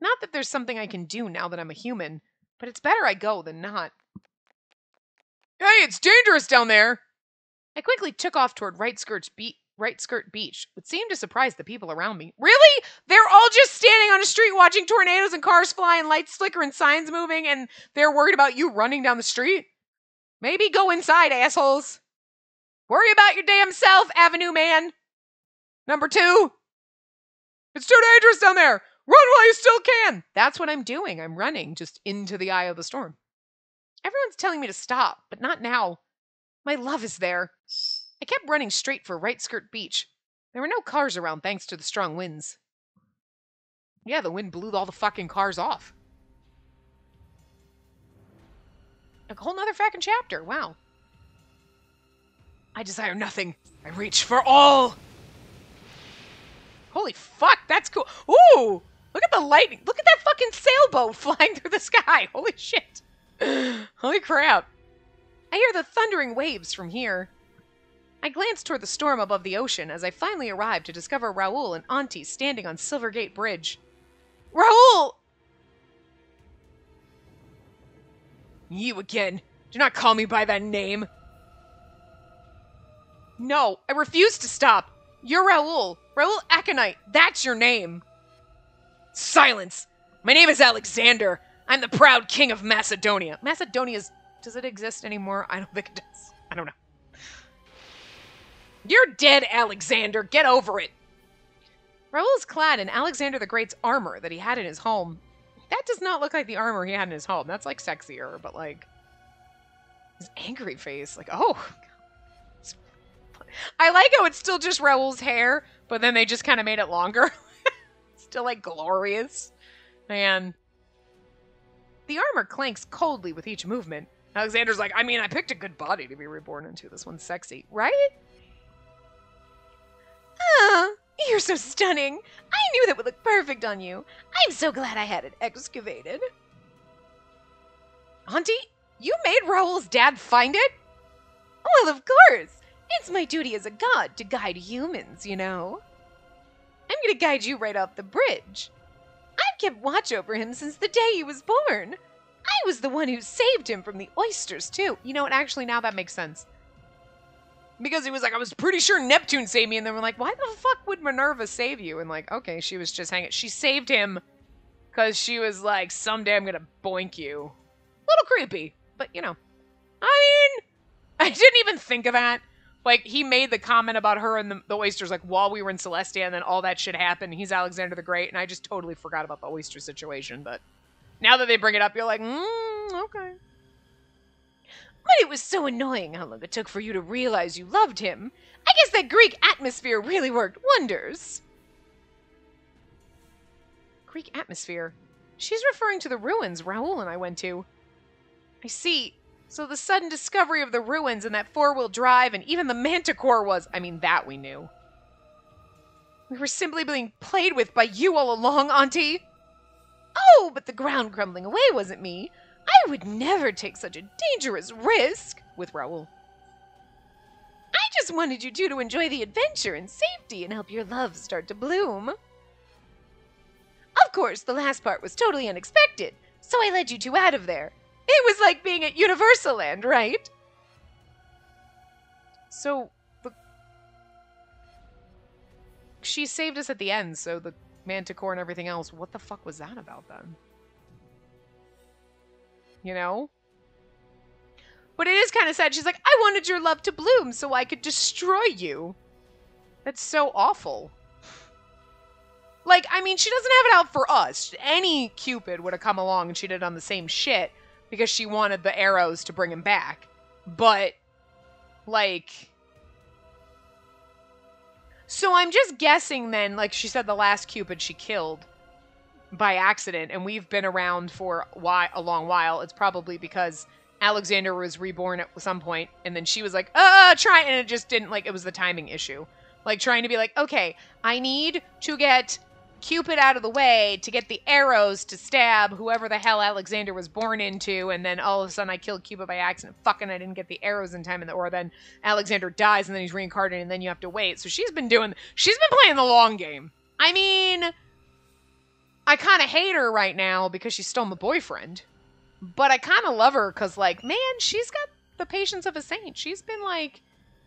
Not that there's something I can do now that I'm a human, but it's better I go than not. Hey, it's dangerous down there! I quickly took off toward Right Skirt's be- Right Skirt Beach, which seemed to surprise the people around me. Really? They're all just standing on a street watching tornadoes and cars fly and lights flicker and signs moving, and they're worried about you running down the street? Maybe go inside, assholes. Worry about your damn self, Avenue Man. Number two. It's too dangerous down there. Run while you still can. That's what I'm doing. I'm running just into the eye of the storm. Everyone's telling me to stop, but not now. My love is there. I kept running straight for Right Skirt Beach. There were no cars around thanks to the strong winds. Yeah, the wind blew all the fucking cars off. A whole nother fucking chapter. Wow. I desire nothing. I reach for all. Holy fuck, that's cool. Ooh, look at the lightning. Look at that fucking sailboat flying through the sky. Holy shit. Holy crap. I hear the thundering waves from here. I glance toward the storm above the ocean as I finally arrive to discover Raoul and Auntie standing on Silvergate Bridge. Raoul! You again. Do not call me by that name. No, I refuse to stop. You're Raoul. Raoul Aconite. That's your name. Silence. My name is Alexander. I'm the proud king of Macedonia. Macedonia's. Does it exist anymore? I don't think it does. I don't know. You're dead, Alexander. Get over it. Raoul is clad in Alexander the Great's armor that he had in his home, that does not look like the armor he had in his home. That's like sexier, but like his angry face, like oh. I like how it's still just Raoul's hair, but then they just kind of made it longer. still like glorious. Man. The armor clanks coldly with each movement. Alexander's like, I mean, I picked a good body to be reborn into. This one's sexy, right? You're so stunning. I knew that would look perfect on you. I'm so glad I had it excavated. Auntie, you made Raoul's dad find it? Well, of course. It's my duty as a god to guide humans, you know. I'm gonna guide you right off the bridge. I've kept watch over him since the day he was born. I was the one who saved him from the oysters, too. You know what? Actually, now that makes sense. Because he was like, I was pretty sure Neptune saved me. And then we're like, why the fuck would Minerva save you? And like, okay, she was just hanging. She saved him because she was like, someday I'm going to boink you. Little creepy, but you know. I mean, I didn't even think of that. Like, he made the comment about her and the, the oysters, like, while we were in Celestia, and then all that shit happened. He's Alexander the Great, and I just totally forgot about the oyster situation, but now that they bring it up, you're like, mm, okay. But it was so annoying how long it took for you to realize you loved him. I guess that Greek atmosphere really worked wonders. Greek atmosphere? She's referring to the ruins Raoul and I went to. I see. So the sudden discovery of the ruins and that four wheel drive and even the manticore was. I mean, that we knew. We were simply being played with by you all along, Auntie. Oh, but the ground crumbling away wasn't me. I would never take such a dangerous risk with Raoul. I just wanted you two to enjoy the adventure in safety and help your love start to bloom. Of course, the last part was totally unexpected, so I led you two out of there. It was like being at Universal Land, right? So, the... she saved us at the end, so the Manticore and everything else, what the fuck was that about then? You know? But it is kind of sad. She's like, I wanted your love to bloom so I could destroy you. That's so awful. Like, I mean, she doesn't have it out for us. Any Cupid would have come along and she'd have done the same shit because she wanted the arrows to bring him back. But, like. So I'm just guessing then, like she said, the last Cupid she killed by accident, and we've been around for why a long while. It's probably because Alexander was reborn at some point, and then she was like, uh, try, and it just didn't, like, it was the timing issue. Like, trying to be like, okay, I need to get Cupid out of the way to get the arrows to stab whoever the hell Alexander was born into, and then all of a sudden I killed Cupid by accident. Fucking, I didn't get the arrows in time, and the, or then Alexander dies, and then he's reincarnated, and then you have to wait. So she's been doing, she's been playing the long game. I mean, I kind of hate her right now because she stole my boyfriend, but I kind of love her because, like, man, she's got the patience of a saint. She's been like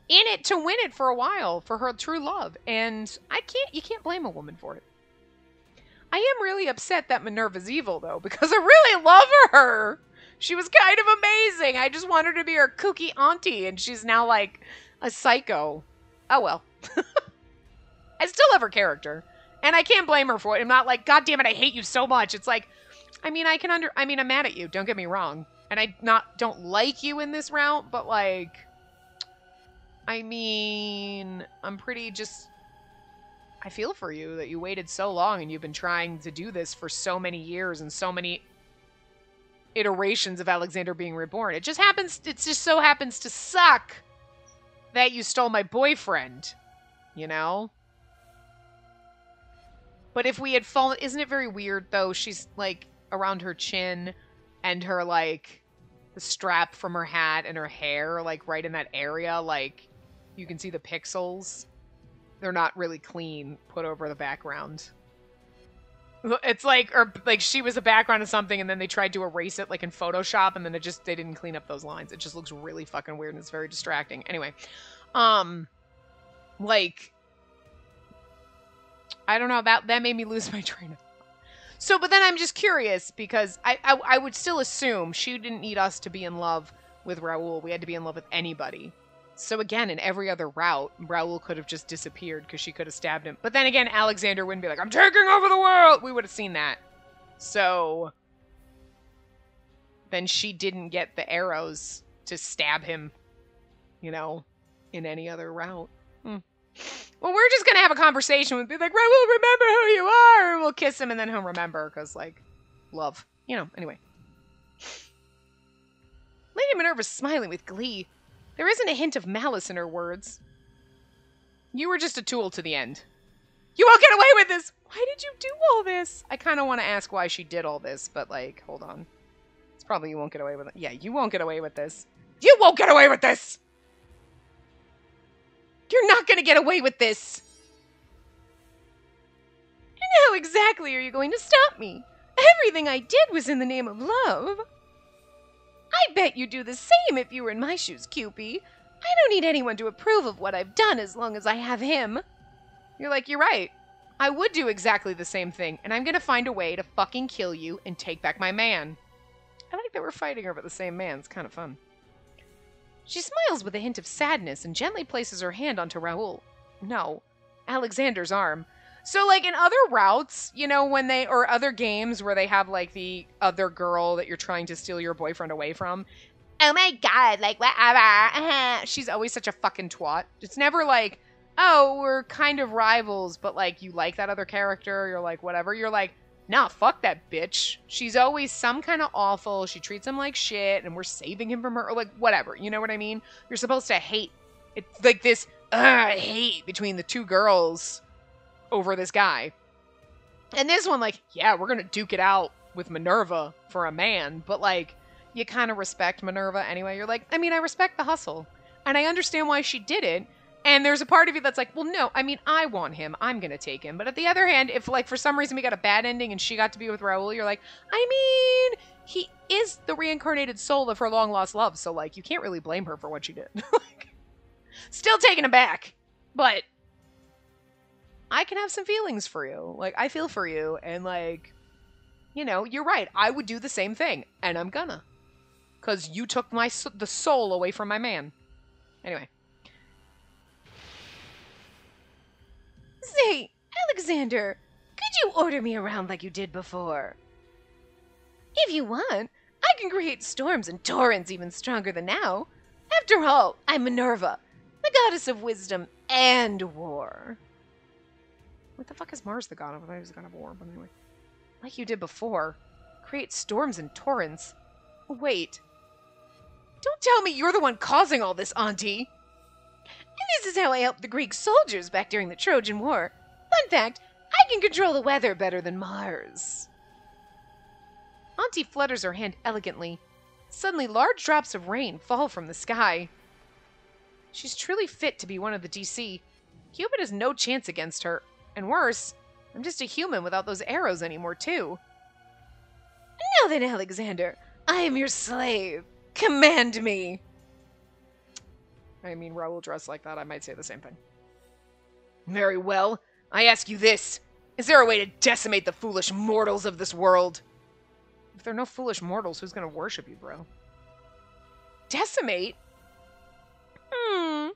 in it to win it for a while for her true love, and I can't, you can't blame a woman for it. I am really upset that Minerva's evil, though, because I really love her. She was kind of amazing. I just want her to be her kooky auntie, and she's now like a psycho. Oh well. I still love her character, and I can't blame her for it. I'm not like, God damn it, I hate you so much. It's like, I mean, I can under, I mean, I'm mad at you. Don't get me wrong, and I not don't like you in this route, but like, I mean, I'm pretty just I feel for you that you waited so long and you've been trying to do this for so many years and so many iterations of Alexander being reborn. It just happens, it just so happens to suck that you stole my boyfriend, you know? But if we had fallen, isn't it very weird though? She's like around her chin and her like the strap from her hat and her hair, like right in that area, like you can see the pixels they're not really clean put over the background. It's like or like she was a background of something and then they tried to erase it like in Photoshop and then it just they didn't clean up those lines. It just looks really fucking weird and it's very distracting. Anyway, um like I don't know that that made me lose my train of thought. so, but then I'm just curious because I, I, I would still assume she didn't need us to be in love with Raoul. We had to be in love with anybody. So again, in every other route, Raoul could have just disappeared because she could have stabbed him. But then again, Alexander wouldn't be like, I'm taking over the world! We would have seen that. So then she didn't get the arrows to stab him, you know, in any other route. Hmm. Well, we're just gonna have a conversation with be like, right, we'll remember who you are, and we'll kiss him, and then he'll remember because, like, love, you know. Anyway, Lady Minerva's smiling with glee. There isn't a hint of malice in her words. You were just a tool to the end. You won't get away with this! Why did you do all this? I kind of want to ask why she did all this, but like, hold on. It's probably you won't get away with it. Yeah, you won't get away with this. You won't get away with this! You're not gonna get away with this! And how exactly are you going to stop me? Everything I did was in the name of love. I bet you'd do the same if you were in my shoes, Cupie. I don't need anyone to approve of what I've done as long as I have him. You're like, you're right. I would do exactly the same thing, and I'm gonna find a way to fucking kill you and take back my man. I like that we're fighting over the same man. It's kind of fun. She smiles with a hint of sadness and gently places her hand onto Raoul. No, Alexander's arm. So, like in other routes, you know, when they, or other games where they have like the other girl that you're trying to steal your boyfriend away from, oh my god, like whatever. Uh-huh. She's always such a fucking twat. It's never like, oh, we're kind of rivals, but like you like that other character, you're like, whatever. You're like, nah, fuck that bitch. She's always some kind of awful. She treats him like shit, and we're saving him from her, or like whatever. You know what I mean? You're supposed to hate. It's like this uh, hate between the two girls over this guy. And this one, like, yeah, we're gonna duke it out with Minerva for a man, but like, you kind of respect Minerva anyway. You're like, I mean, I respect the hustle, and I understand why she did it. And there's a part of you that's like, well, no, I mean, I want him. I'm going to take him. But at the other hand, if, like, for some reason we got a bad ending and she got to be with Raoul, you're like, I mean, he is the reincarnated soul of her long lost love. So, like, you can't really blame her for what she did. like, still taken aback. But I can have some feelings for you. Like, I feel for you. And, like, you know, you're right. I would do the same thing. And I'm gonna. Because you took my the soul away from my man. Anyway. Say, Alexander, could you order me around like you did before? If you want, I can create storms and torrents even stronger than now. After all, I'm Minerva, the goddess of wisdom and war. What the fuck is Mars the god of? I thought he was the god of war, but anyway. Like you did before. Create storms and torrents. Wait. Don't tell me you're the one causing all this, Auntie! This is how I helped the Greek soldiers back during the Trojan War. Fun fact I can control the weather better than Mars. Auntie flutters her hand elegantly. Suddenly, large drops of rain fall from the sky. She's truly fit to be one of the DC. Cupid has no chance against her. And worse, I'm just a human without those arrows anymore, too. Now then, Alexander, I am your slave. Command me. I mean, Raoul dressed like that, I might say the same thing. Very well. I ask you this Is there a way to decimate the foolish mortals of this world? If there are no foolish mortals, who's going to worship you, bro? Decimate? Hmm.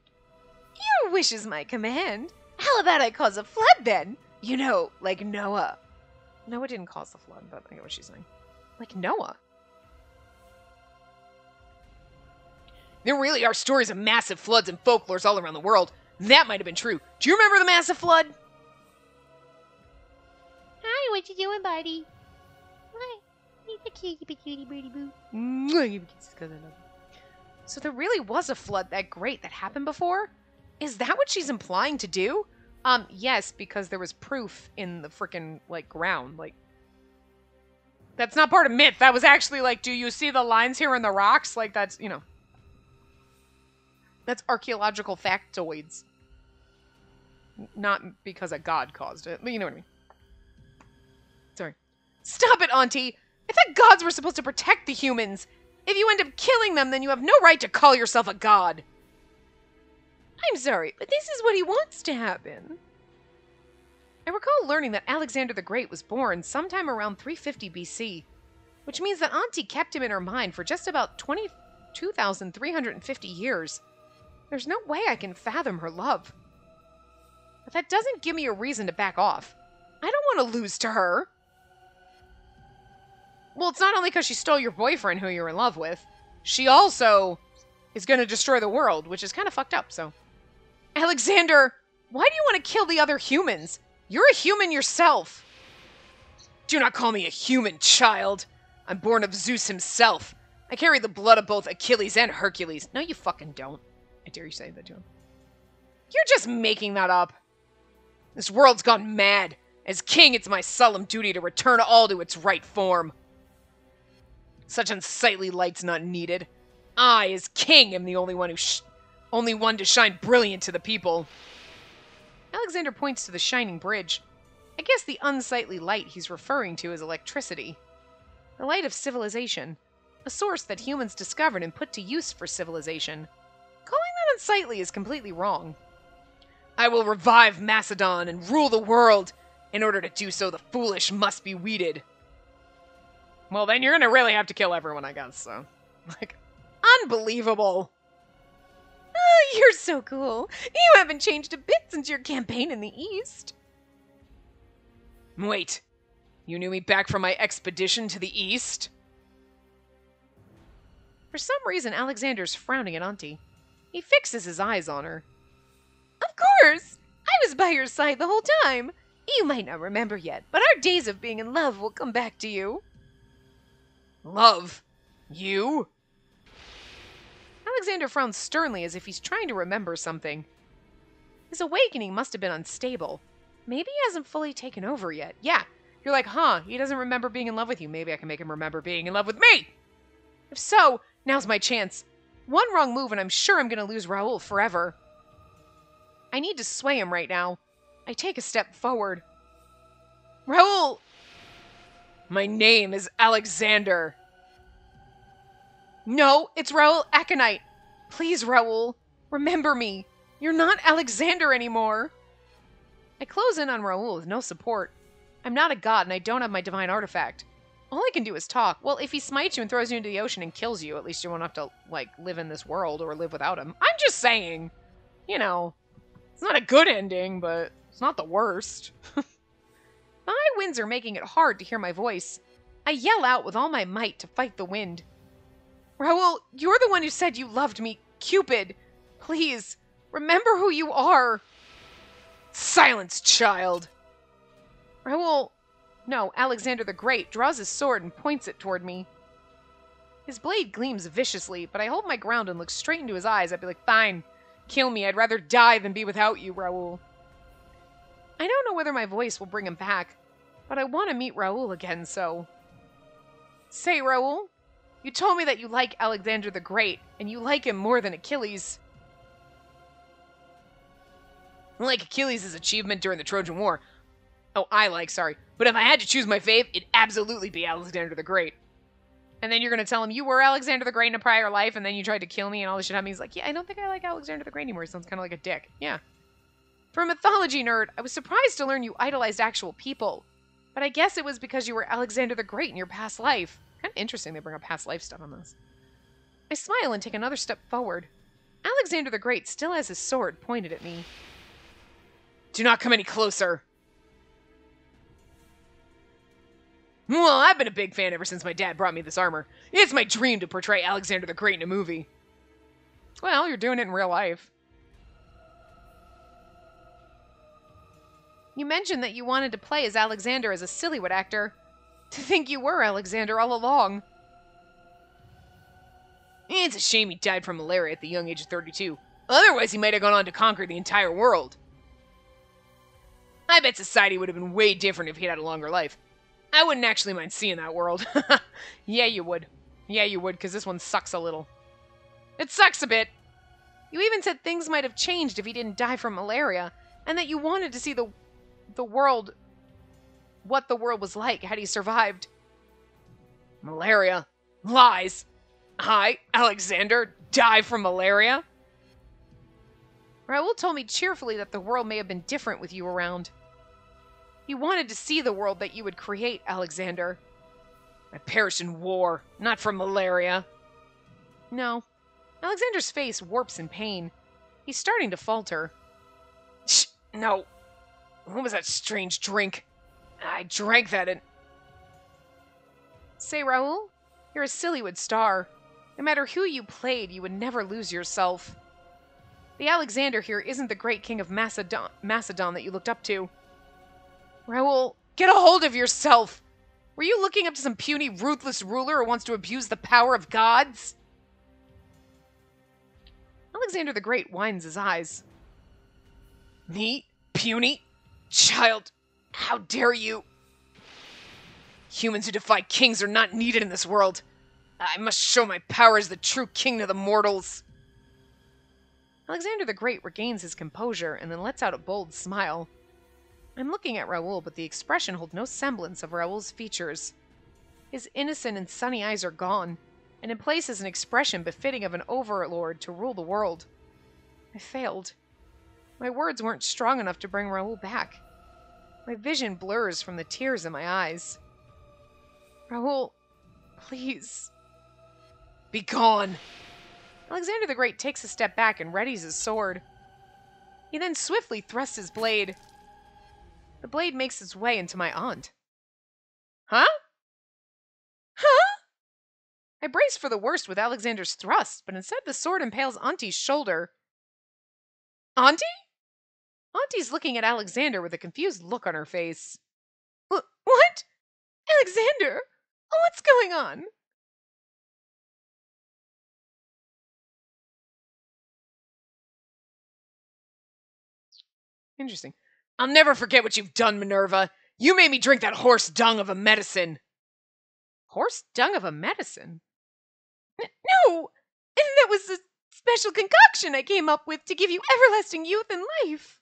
Your wish is my command. How about I cause a flood then? You know, like Noah. Noah didn't cause the flood, but I get what she's saying. Like Noah. There really are stories of massive floods and folklores all around the world. That might have been true. Do you remember the massive flood? Hi, what you doing, buddy? Hi. He's a cutie, cutie, birdie boo. So there really was a flood that great that happened before? Is that what she's implying to do? Um, yes, because there was proof in the freaking like ground. Like that's not part of myth. That was actually like, do you see the lines here in the rocks? Like that's you know. That's archaeological factoids. Not because a god caused it, but you know what I mean. Sorry. Stop it, Auntie! I thought gods were supposed to protect the humans. If you end up killing them, then you have no right to call yourself a god. I'm sorry, but this is what he wants to happen. I recall learning that Alexander the Great was born sometime around 350 BC, which means that Auntie kept him in her mind for just about 22,350 years. There's no way I can fathom her love. But that doesn't give me a reason to back off. I don't want to lose to her. Well, it's not only because she stole your boyfriend who you're in love with, she also is going to destroy the world, which is kind of fucked up, so. Alexander, why do you want to kill the other humans? You're a human yourself. Do not call me a human, child. I'm born of Zeus himself. I carry the blood of both Achilles and Hercules. No, you fucking don't. I dare you say that to him. You're just making that up. This world's gone mad. As king, it's my solemn duty to return all to its right form. Such unsightly light's not needed. I, as king, am the only one who only one to shine brilliant to the people. Alexander points to the shining bridge. I guess the unsightly light he's referring to is electricity. The light of civilization. a source that humans discovered and put to use for civilization. Unsightly is completely wrong. I will revive Macedon and rule the world. In order to do so, the foolish must be weeded. Well, then you're gonna really have to kill everyone, I guess, so. Like, unbelievable. Oh, you're so cool. You haven't changed a bit since your campaign in the East. Wait, you knew me back from my expedition to the East? For some reason, Alexander's frowning at Auntie. He fixes his eyes on her. Of course! I was by your side the whole time. You might not remember yet, but our days of being in love will come back to you. Love? You? Alexander frowns sternly as if he's trying to remember something. His awakening must have been unstable. Maybe he hasn't fully taken over yet. Yeah, you're like, huh, he doesn't remember being in love with you. Maybe I can make him remember being in love with me! If so, now's my chance. One wrong move and I'm sure I'm gonna lose Raoul forever. I need to sway him right now. I take a step forward. Raoul! My name is Alexander. No, it's Raoul Aconite. Please, Raoul, remember me. You're not Alexander anymore. I close in on Raoul with no support. I'm not a god and I don't have my divine artifact. All I can do is talk. Well, if he smites you and throws you into the ocean and kills you, at least you won't have to, like, live in this world or live without him. I'm just saying. You know, it's not a good ending, but it's not the worst. my winds are making it hard to hear my voice. I yell out with all my might to fight the wind. Raoul, you're the one who said you loved me. Cupid, please, remember who you are. Silence, child. Raoul, no, Alexander the Great, draws his sword and points it toward me. His blade gleams viciously, but I hold my ground and look straight into his eyes. I'd be like, fine, kill me. I'd rather die than be without you, Raoul. I don't know whether my voice will bring him back, but I want to meet Raoul again, so. Say, Raoul, you told me that you like Alexander the Great, and you like him more than Achilles. Like Achilles' achievement during the Trojan War. Oh, I like, sorry. But if I had to choose my fave, it'd absolutely be Alexander the Great. And then you're gonna tell him you were Alexander the Great in a prior life, and then you tried to kill me and all this shit happened. He's like, yeah, I don't think I like Alexander the Great anymore. He sounds kind of like a dick. Yeah. For a mythology nerd, I was surprised to learn you idolized actual people. But I guess it was because you were Alexander the Great in your past life. Kind of interesting they bring up past life stuff on this. I smile and take another step forward. Alexander the Great still has his sword pointed at me. Do not come any closer. Well, I've been a big fan ever since my dad brought me this armor. It's my dream to portray Alexander the Great in a movie. Well, you're doing it in real life. You mentioned that you wanted to play as Alexander as a Sillywood actor. To think you were Alexander all along. It's a shame he died from malaria at the young age of 32. Otherwise, he might have gone on to conquer the entire world. I bet society would have been way different if he had a longer life. I wouldn't actually mind seeing that world. yeah, you would. Yeah, you would, because this one sucks a little. It sucks a bit. You even said things might have changed if he didn't die from malaria, and that you wanted to see the the world what the world was like had he survived. Malaria? Lies! I, Alexander, die from malaria? Raoul told me cheerfully that the world may have been different with you around. He wanted to see the world that you would create, Alexander. I perished in war, not from malaria. No. Alexander's face warps in pain. He's starting to falter. Shh, no. What was that strange drink? I drank that and. Say, Raoul, you're a Sillywood star. No matter who you played, you would never lose yourself. The Alexander here isn't the great king of Macedon, Macedon that you looked up to. Raoul, get a hold of yourself! Were you looking up to some puny, ruthless ruler who wants to abuse the power of gods? Alexander the Great winds his eyes. Me? Puny? Child, how dare you? Humans who defy kings are not needed in this world. I must show my power as the true king to the mortals. Alexander the Great regains his composure and then lets out a bold smile. I'm looking at Raoul, but the expression holds no semblance of Raoul's features. His innocent and sunny eyes are gone. and in place is an expression befitting of an overlord to rule the world. I failed. My words weren't strong enough to bring Raoul back. My vision blurs from the tears in my eyes. Raoul, please. Be gone! Alexander the Great takes a step back and readies his sword. He then swiftly thrusts his blade. The blade makes its way into my aunt. Huh? Huh? I brace for the worst with Alexander's thrust, but instead the sword impales Auntie's shoulder. Auntie? Auntie's looking at Alexander with a confused look on her face. What? Alexander? Oh, what's going on? Interesting. I'll never forget what you've done, Minerva. You made me drink that horse dung of a medicine. Horse dung of a medicine? N- no! That was a special concoction I came up with to give you everlasting youth and life.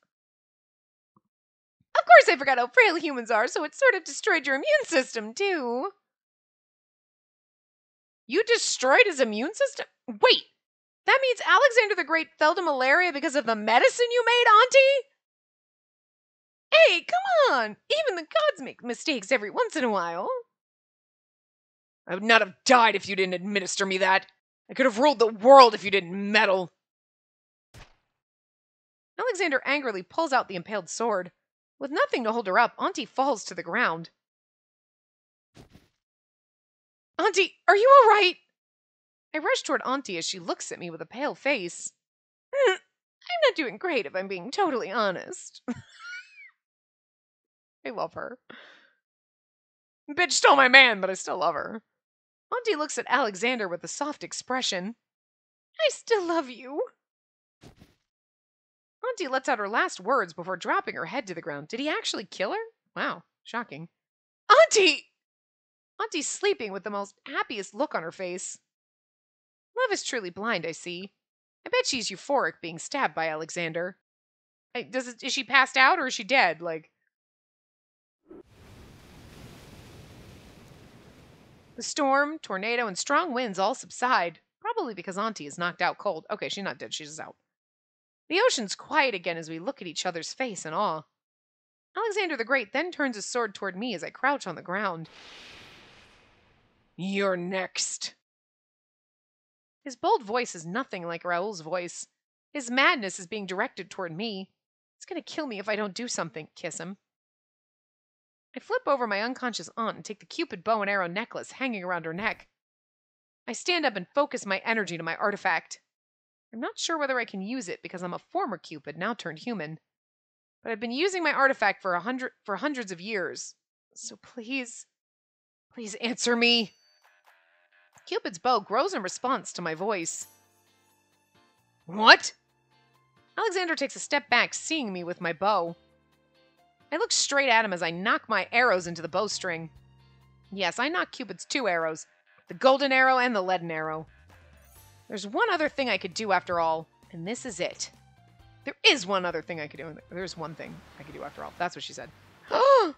Of course, I forgot how frail humans are, so it sort of destroyed your immune system, too. You destroyed his immune system? Wait, that means Alexander the Great fell to malaria because of the medicine you made, Auntie? Hey, come on! Even the gods make mistakes every once in a while. I would not have died if you didn't administer me that. I could have ruled the world if you didn't meddle. Alexander angrily pulls out the impaled sword. With nothing to hold her up, Auntie falls to the ground. Auntie, are you all right? I rush toward Auntie as she looks at me with a pale face. Hmm, I'm not doing great if I'm being totally honest. I love her. Bitch stole my man, but I still love her. Auntie looks at Alexander with a soft expression. I still love you. Auntie lets out her last words before dropping her head to the ground. Did he actually kill her? Wow, shocking. Auntie! Auntie's sleeping with the most happiest look on her face. Love is truly blind, I see. I bet she's euphoric being stabbed by Alexander. Does it, is she passed out or is she dead? Like, The storm, tornado, and strong winds all subside, probably because Auntie is knocked out cold. Okay, she's not dead, she's just out. The ocean's quiet again as we look at each other's face in awe. Alexander the Great then turns his sword toward me as I crouch on the ground. You're next. His bold voice is nothing like Raoul's voice. His madness is being directed toward me. It's gonna kill me if I don't do something. Kiss him. I flip over my unconscious aunt and take the Cupid bow and arrow necklace hanging around her neck. I stand up and focus my energy to my artifact. I'm not sure whether I can use it because I'm a former Cupid now turned human, but I've been using my artifact for a hundred for hundreds of years. So please, please answer me. Cupid's bow grows in response to my voice. What? Alexander takes a step back, seeing me with my bow. I look straight at him as I knock my arrows into the bowstring. Yes, I knock Cupid's two arrows the golden arrow and the leaden arrow. There's one other thing I could do after all, and this is it. There is one other thing I could do. There's one thing I could do after all. That's what she said.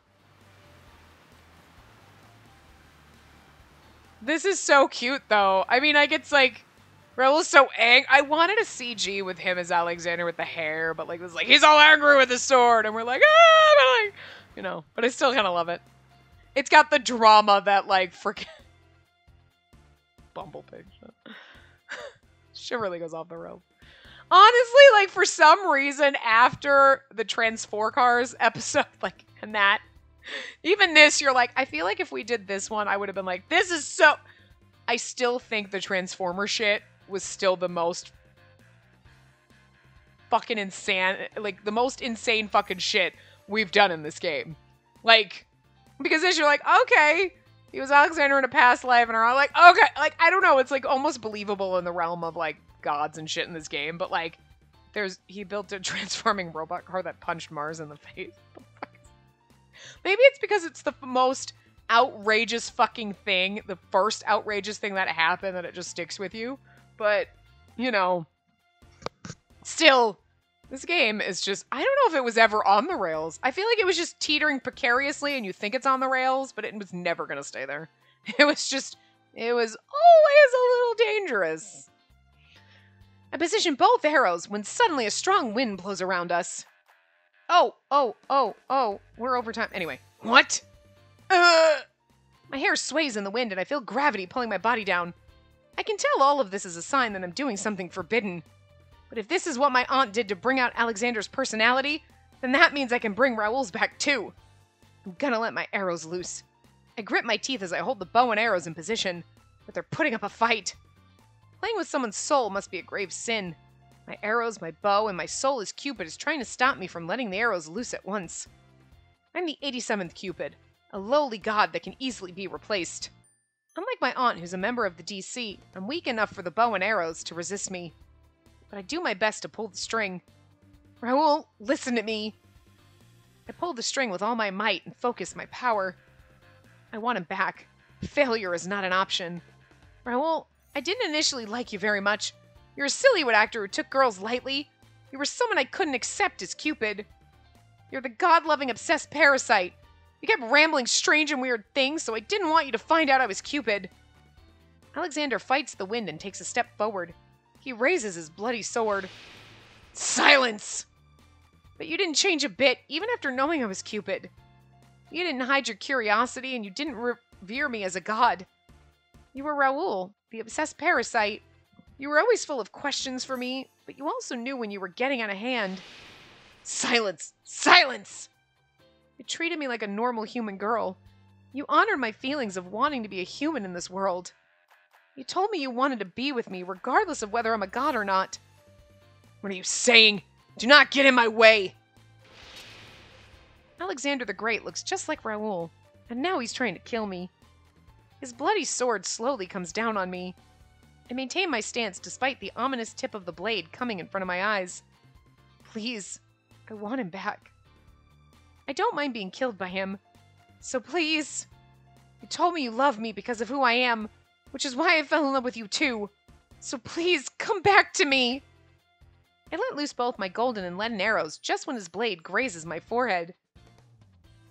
this is so cute, though. I mean, like, it's like was so angry. I wanted a CG with him as Alexander with the hair, but like was like he's all angry with his sword, and we're like, ah, like, you know. But I still kind of love it. It's got the drama that like freaking Bumble pig. Shit really goes off the rope. Honestly, like for some reason, after the Transforcars episode, like and that, even this, you're like, I feel like if we did this one, I would have been like, this is so. I still think the Transformer shit was still the most fucking insane, like the most insane fucking shit we've done in this game. Like, because then you're like, okay, he was Alexander in a past life, and are all like, okay, like I don't know, it's like almost believable in the realm of like gods and shit in this game, but like, there's he built a transforming robot car that punched Mars in the face. Maybe it's because it's the most outrageous fucking thing, the first outrageous thing that happened that it just sticks with you. But, you know, still, this game is just, I don't know if it was ever on the rails. I feel like it was just teetering precariously and you think it's on the rails, but it was never going to stay there. It was just It was always a little dangerous. I position both arrows when suddenly a strong wind blows around us. Oh, oh, oh, oh, we're over time. Anyway, what? Uh, my hair sways in the wind and I feel gravity pulling my body down. I can tell all of this is a sign that I'm doing something forbidden. But if this is what my aunt did to bring out Alexander's personality, then that means I can bring Raoul's back too. I'm gonna let my arrows loose. I grip my teeth as I hold the bow and arrows in position, but they're putting up a fight. Playing with someone's soul must be a grave sin. My arrows, my bow, and my soul as Cupid is trying to stop me from letting the arrows loose at once. I'm the 87th Cupid, a lowly god that can easily be replaced. Unlike my aunt, who's a member of the DC, I'm weak enough for the bow and arrows to resist me. But I do my best to pull the string. Raoul, listen to me. I pull the string with all my might and focus my power. I want him back. Failure is not an option. Raoul, I didn't initially like you very much. You're a Sillywood actor who took girls lightly. You were someone I couldn't accept as Cupid. You're the god loving, obsessed parasite. You kept rambling strange and weird things, so I didn't want you to find out I was Cupid. Alexander fights the wind and takes a step forward. He raises his bloody sword. Silence! But you didn't change a bit, even after knowing I was Cupid. You didn't hide your curiosity, and you didn't revere me as a god. You were Raoul, the obsessed parasite. You were always full of questions for me, but you also knew when you were getting out of hand. Silence! Silence! You treated me like a normal human girl. You honored my feelings of wanting to be a human in this world. You told me you wanted to be with me, regardless of whether I'm a god or not. What are you saying? Do not get in my way! Alexander the Great looks just like Raoul, and now he's trying to kill me. His bloody sword slowly comes down on me. I maintain my stance despite the ominous tip of the blade coming in front of my eyes. Please, I want him back. I don't mind being killed by him. So please. You told me you love me because of who I am, which is why I fell in love with you too. So please, come back to me. I let loose both my golden and leaden arrows just when his blade grazes my forehead.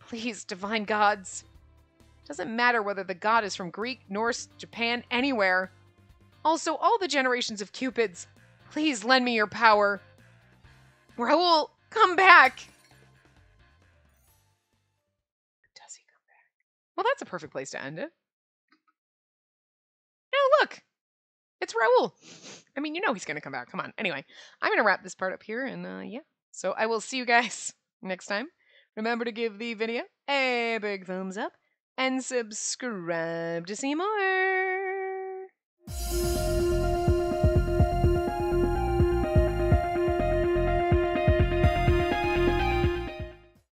Please, divine gods. Doesn't matter whether the god is from Greek, Norse, Japan, anywhere. Also, all the generations of Cupids, please lend me your power. Raoul, come back! Well, that's a perfect place to end it. Now, look! It's Raoul. I mean, you know he's going to come back. Come on. Anyway, I'm going to wrap this part up here, and uh, yeah. So I will see you guys next time. Remember to give the video a big thumbs up and subscribe to see more.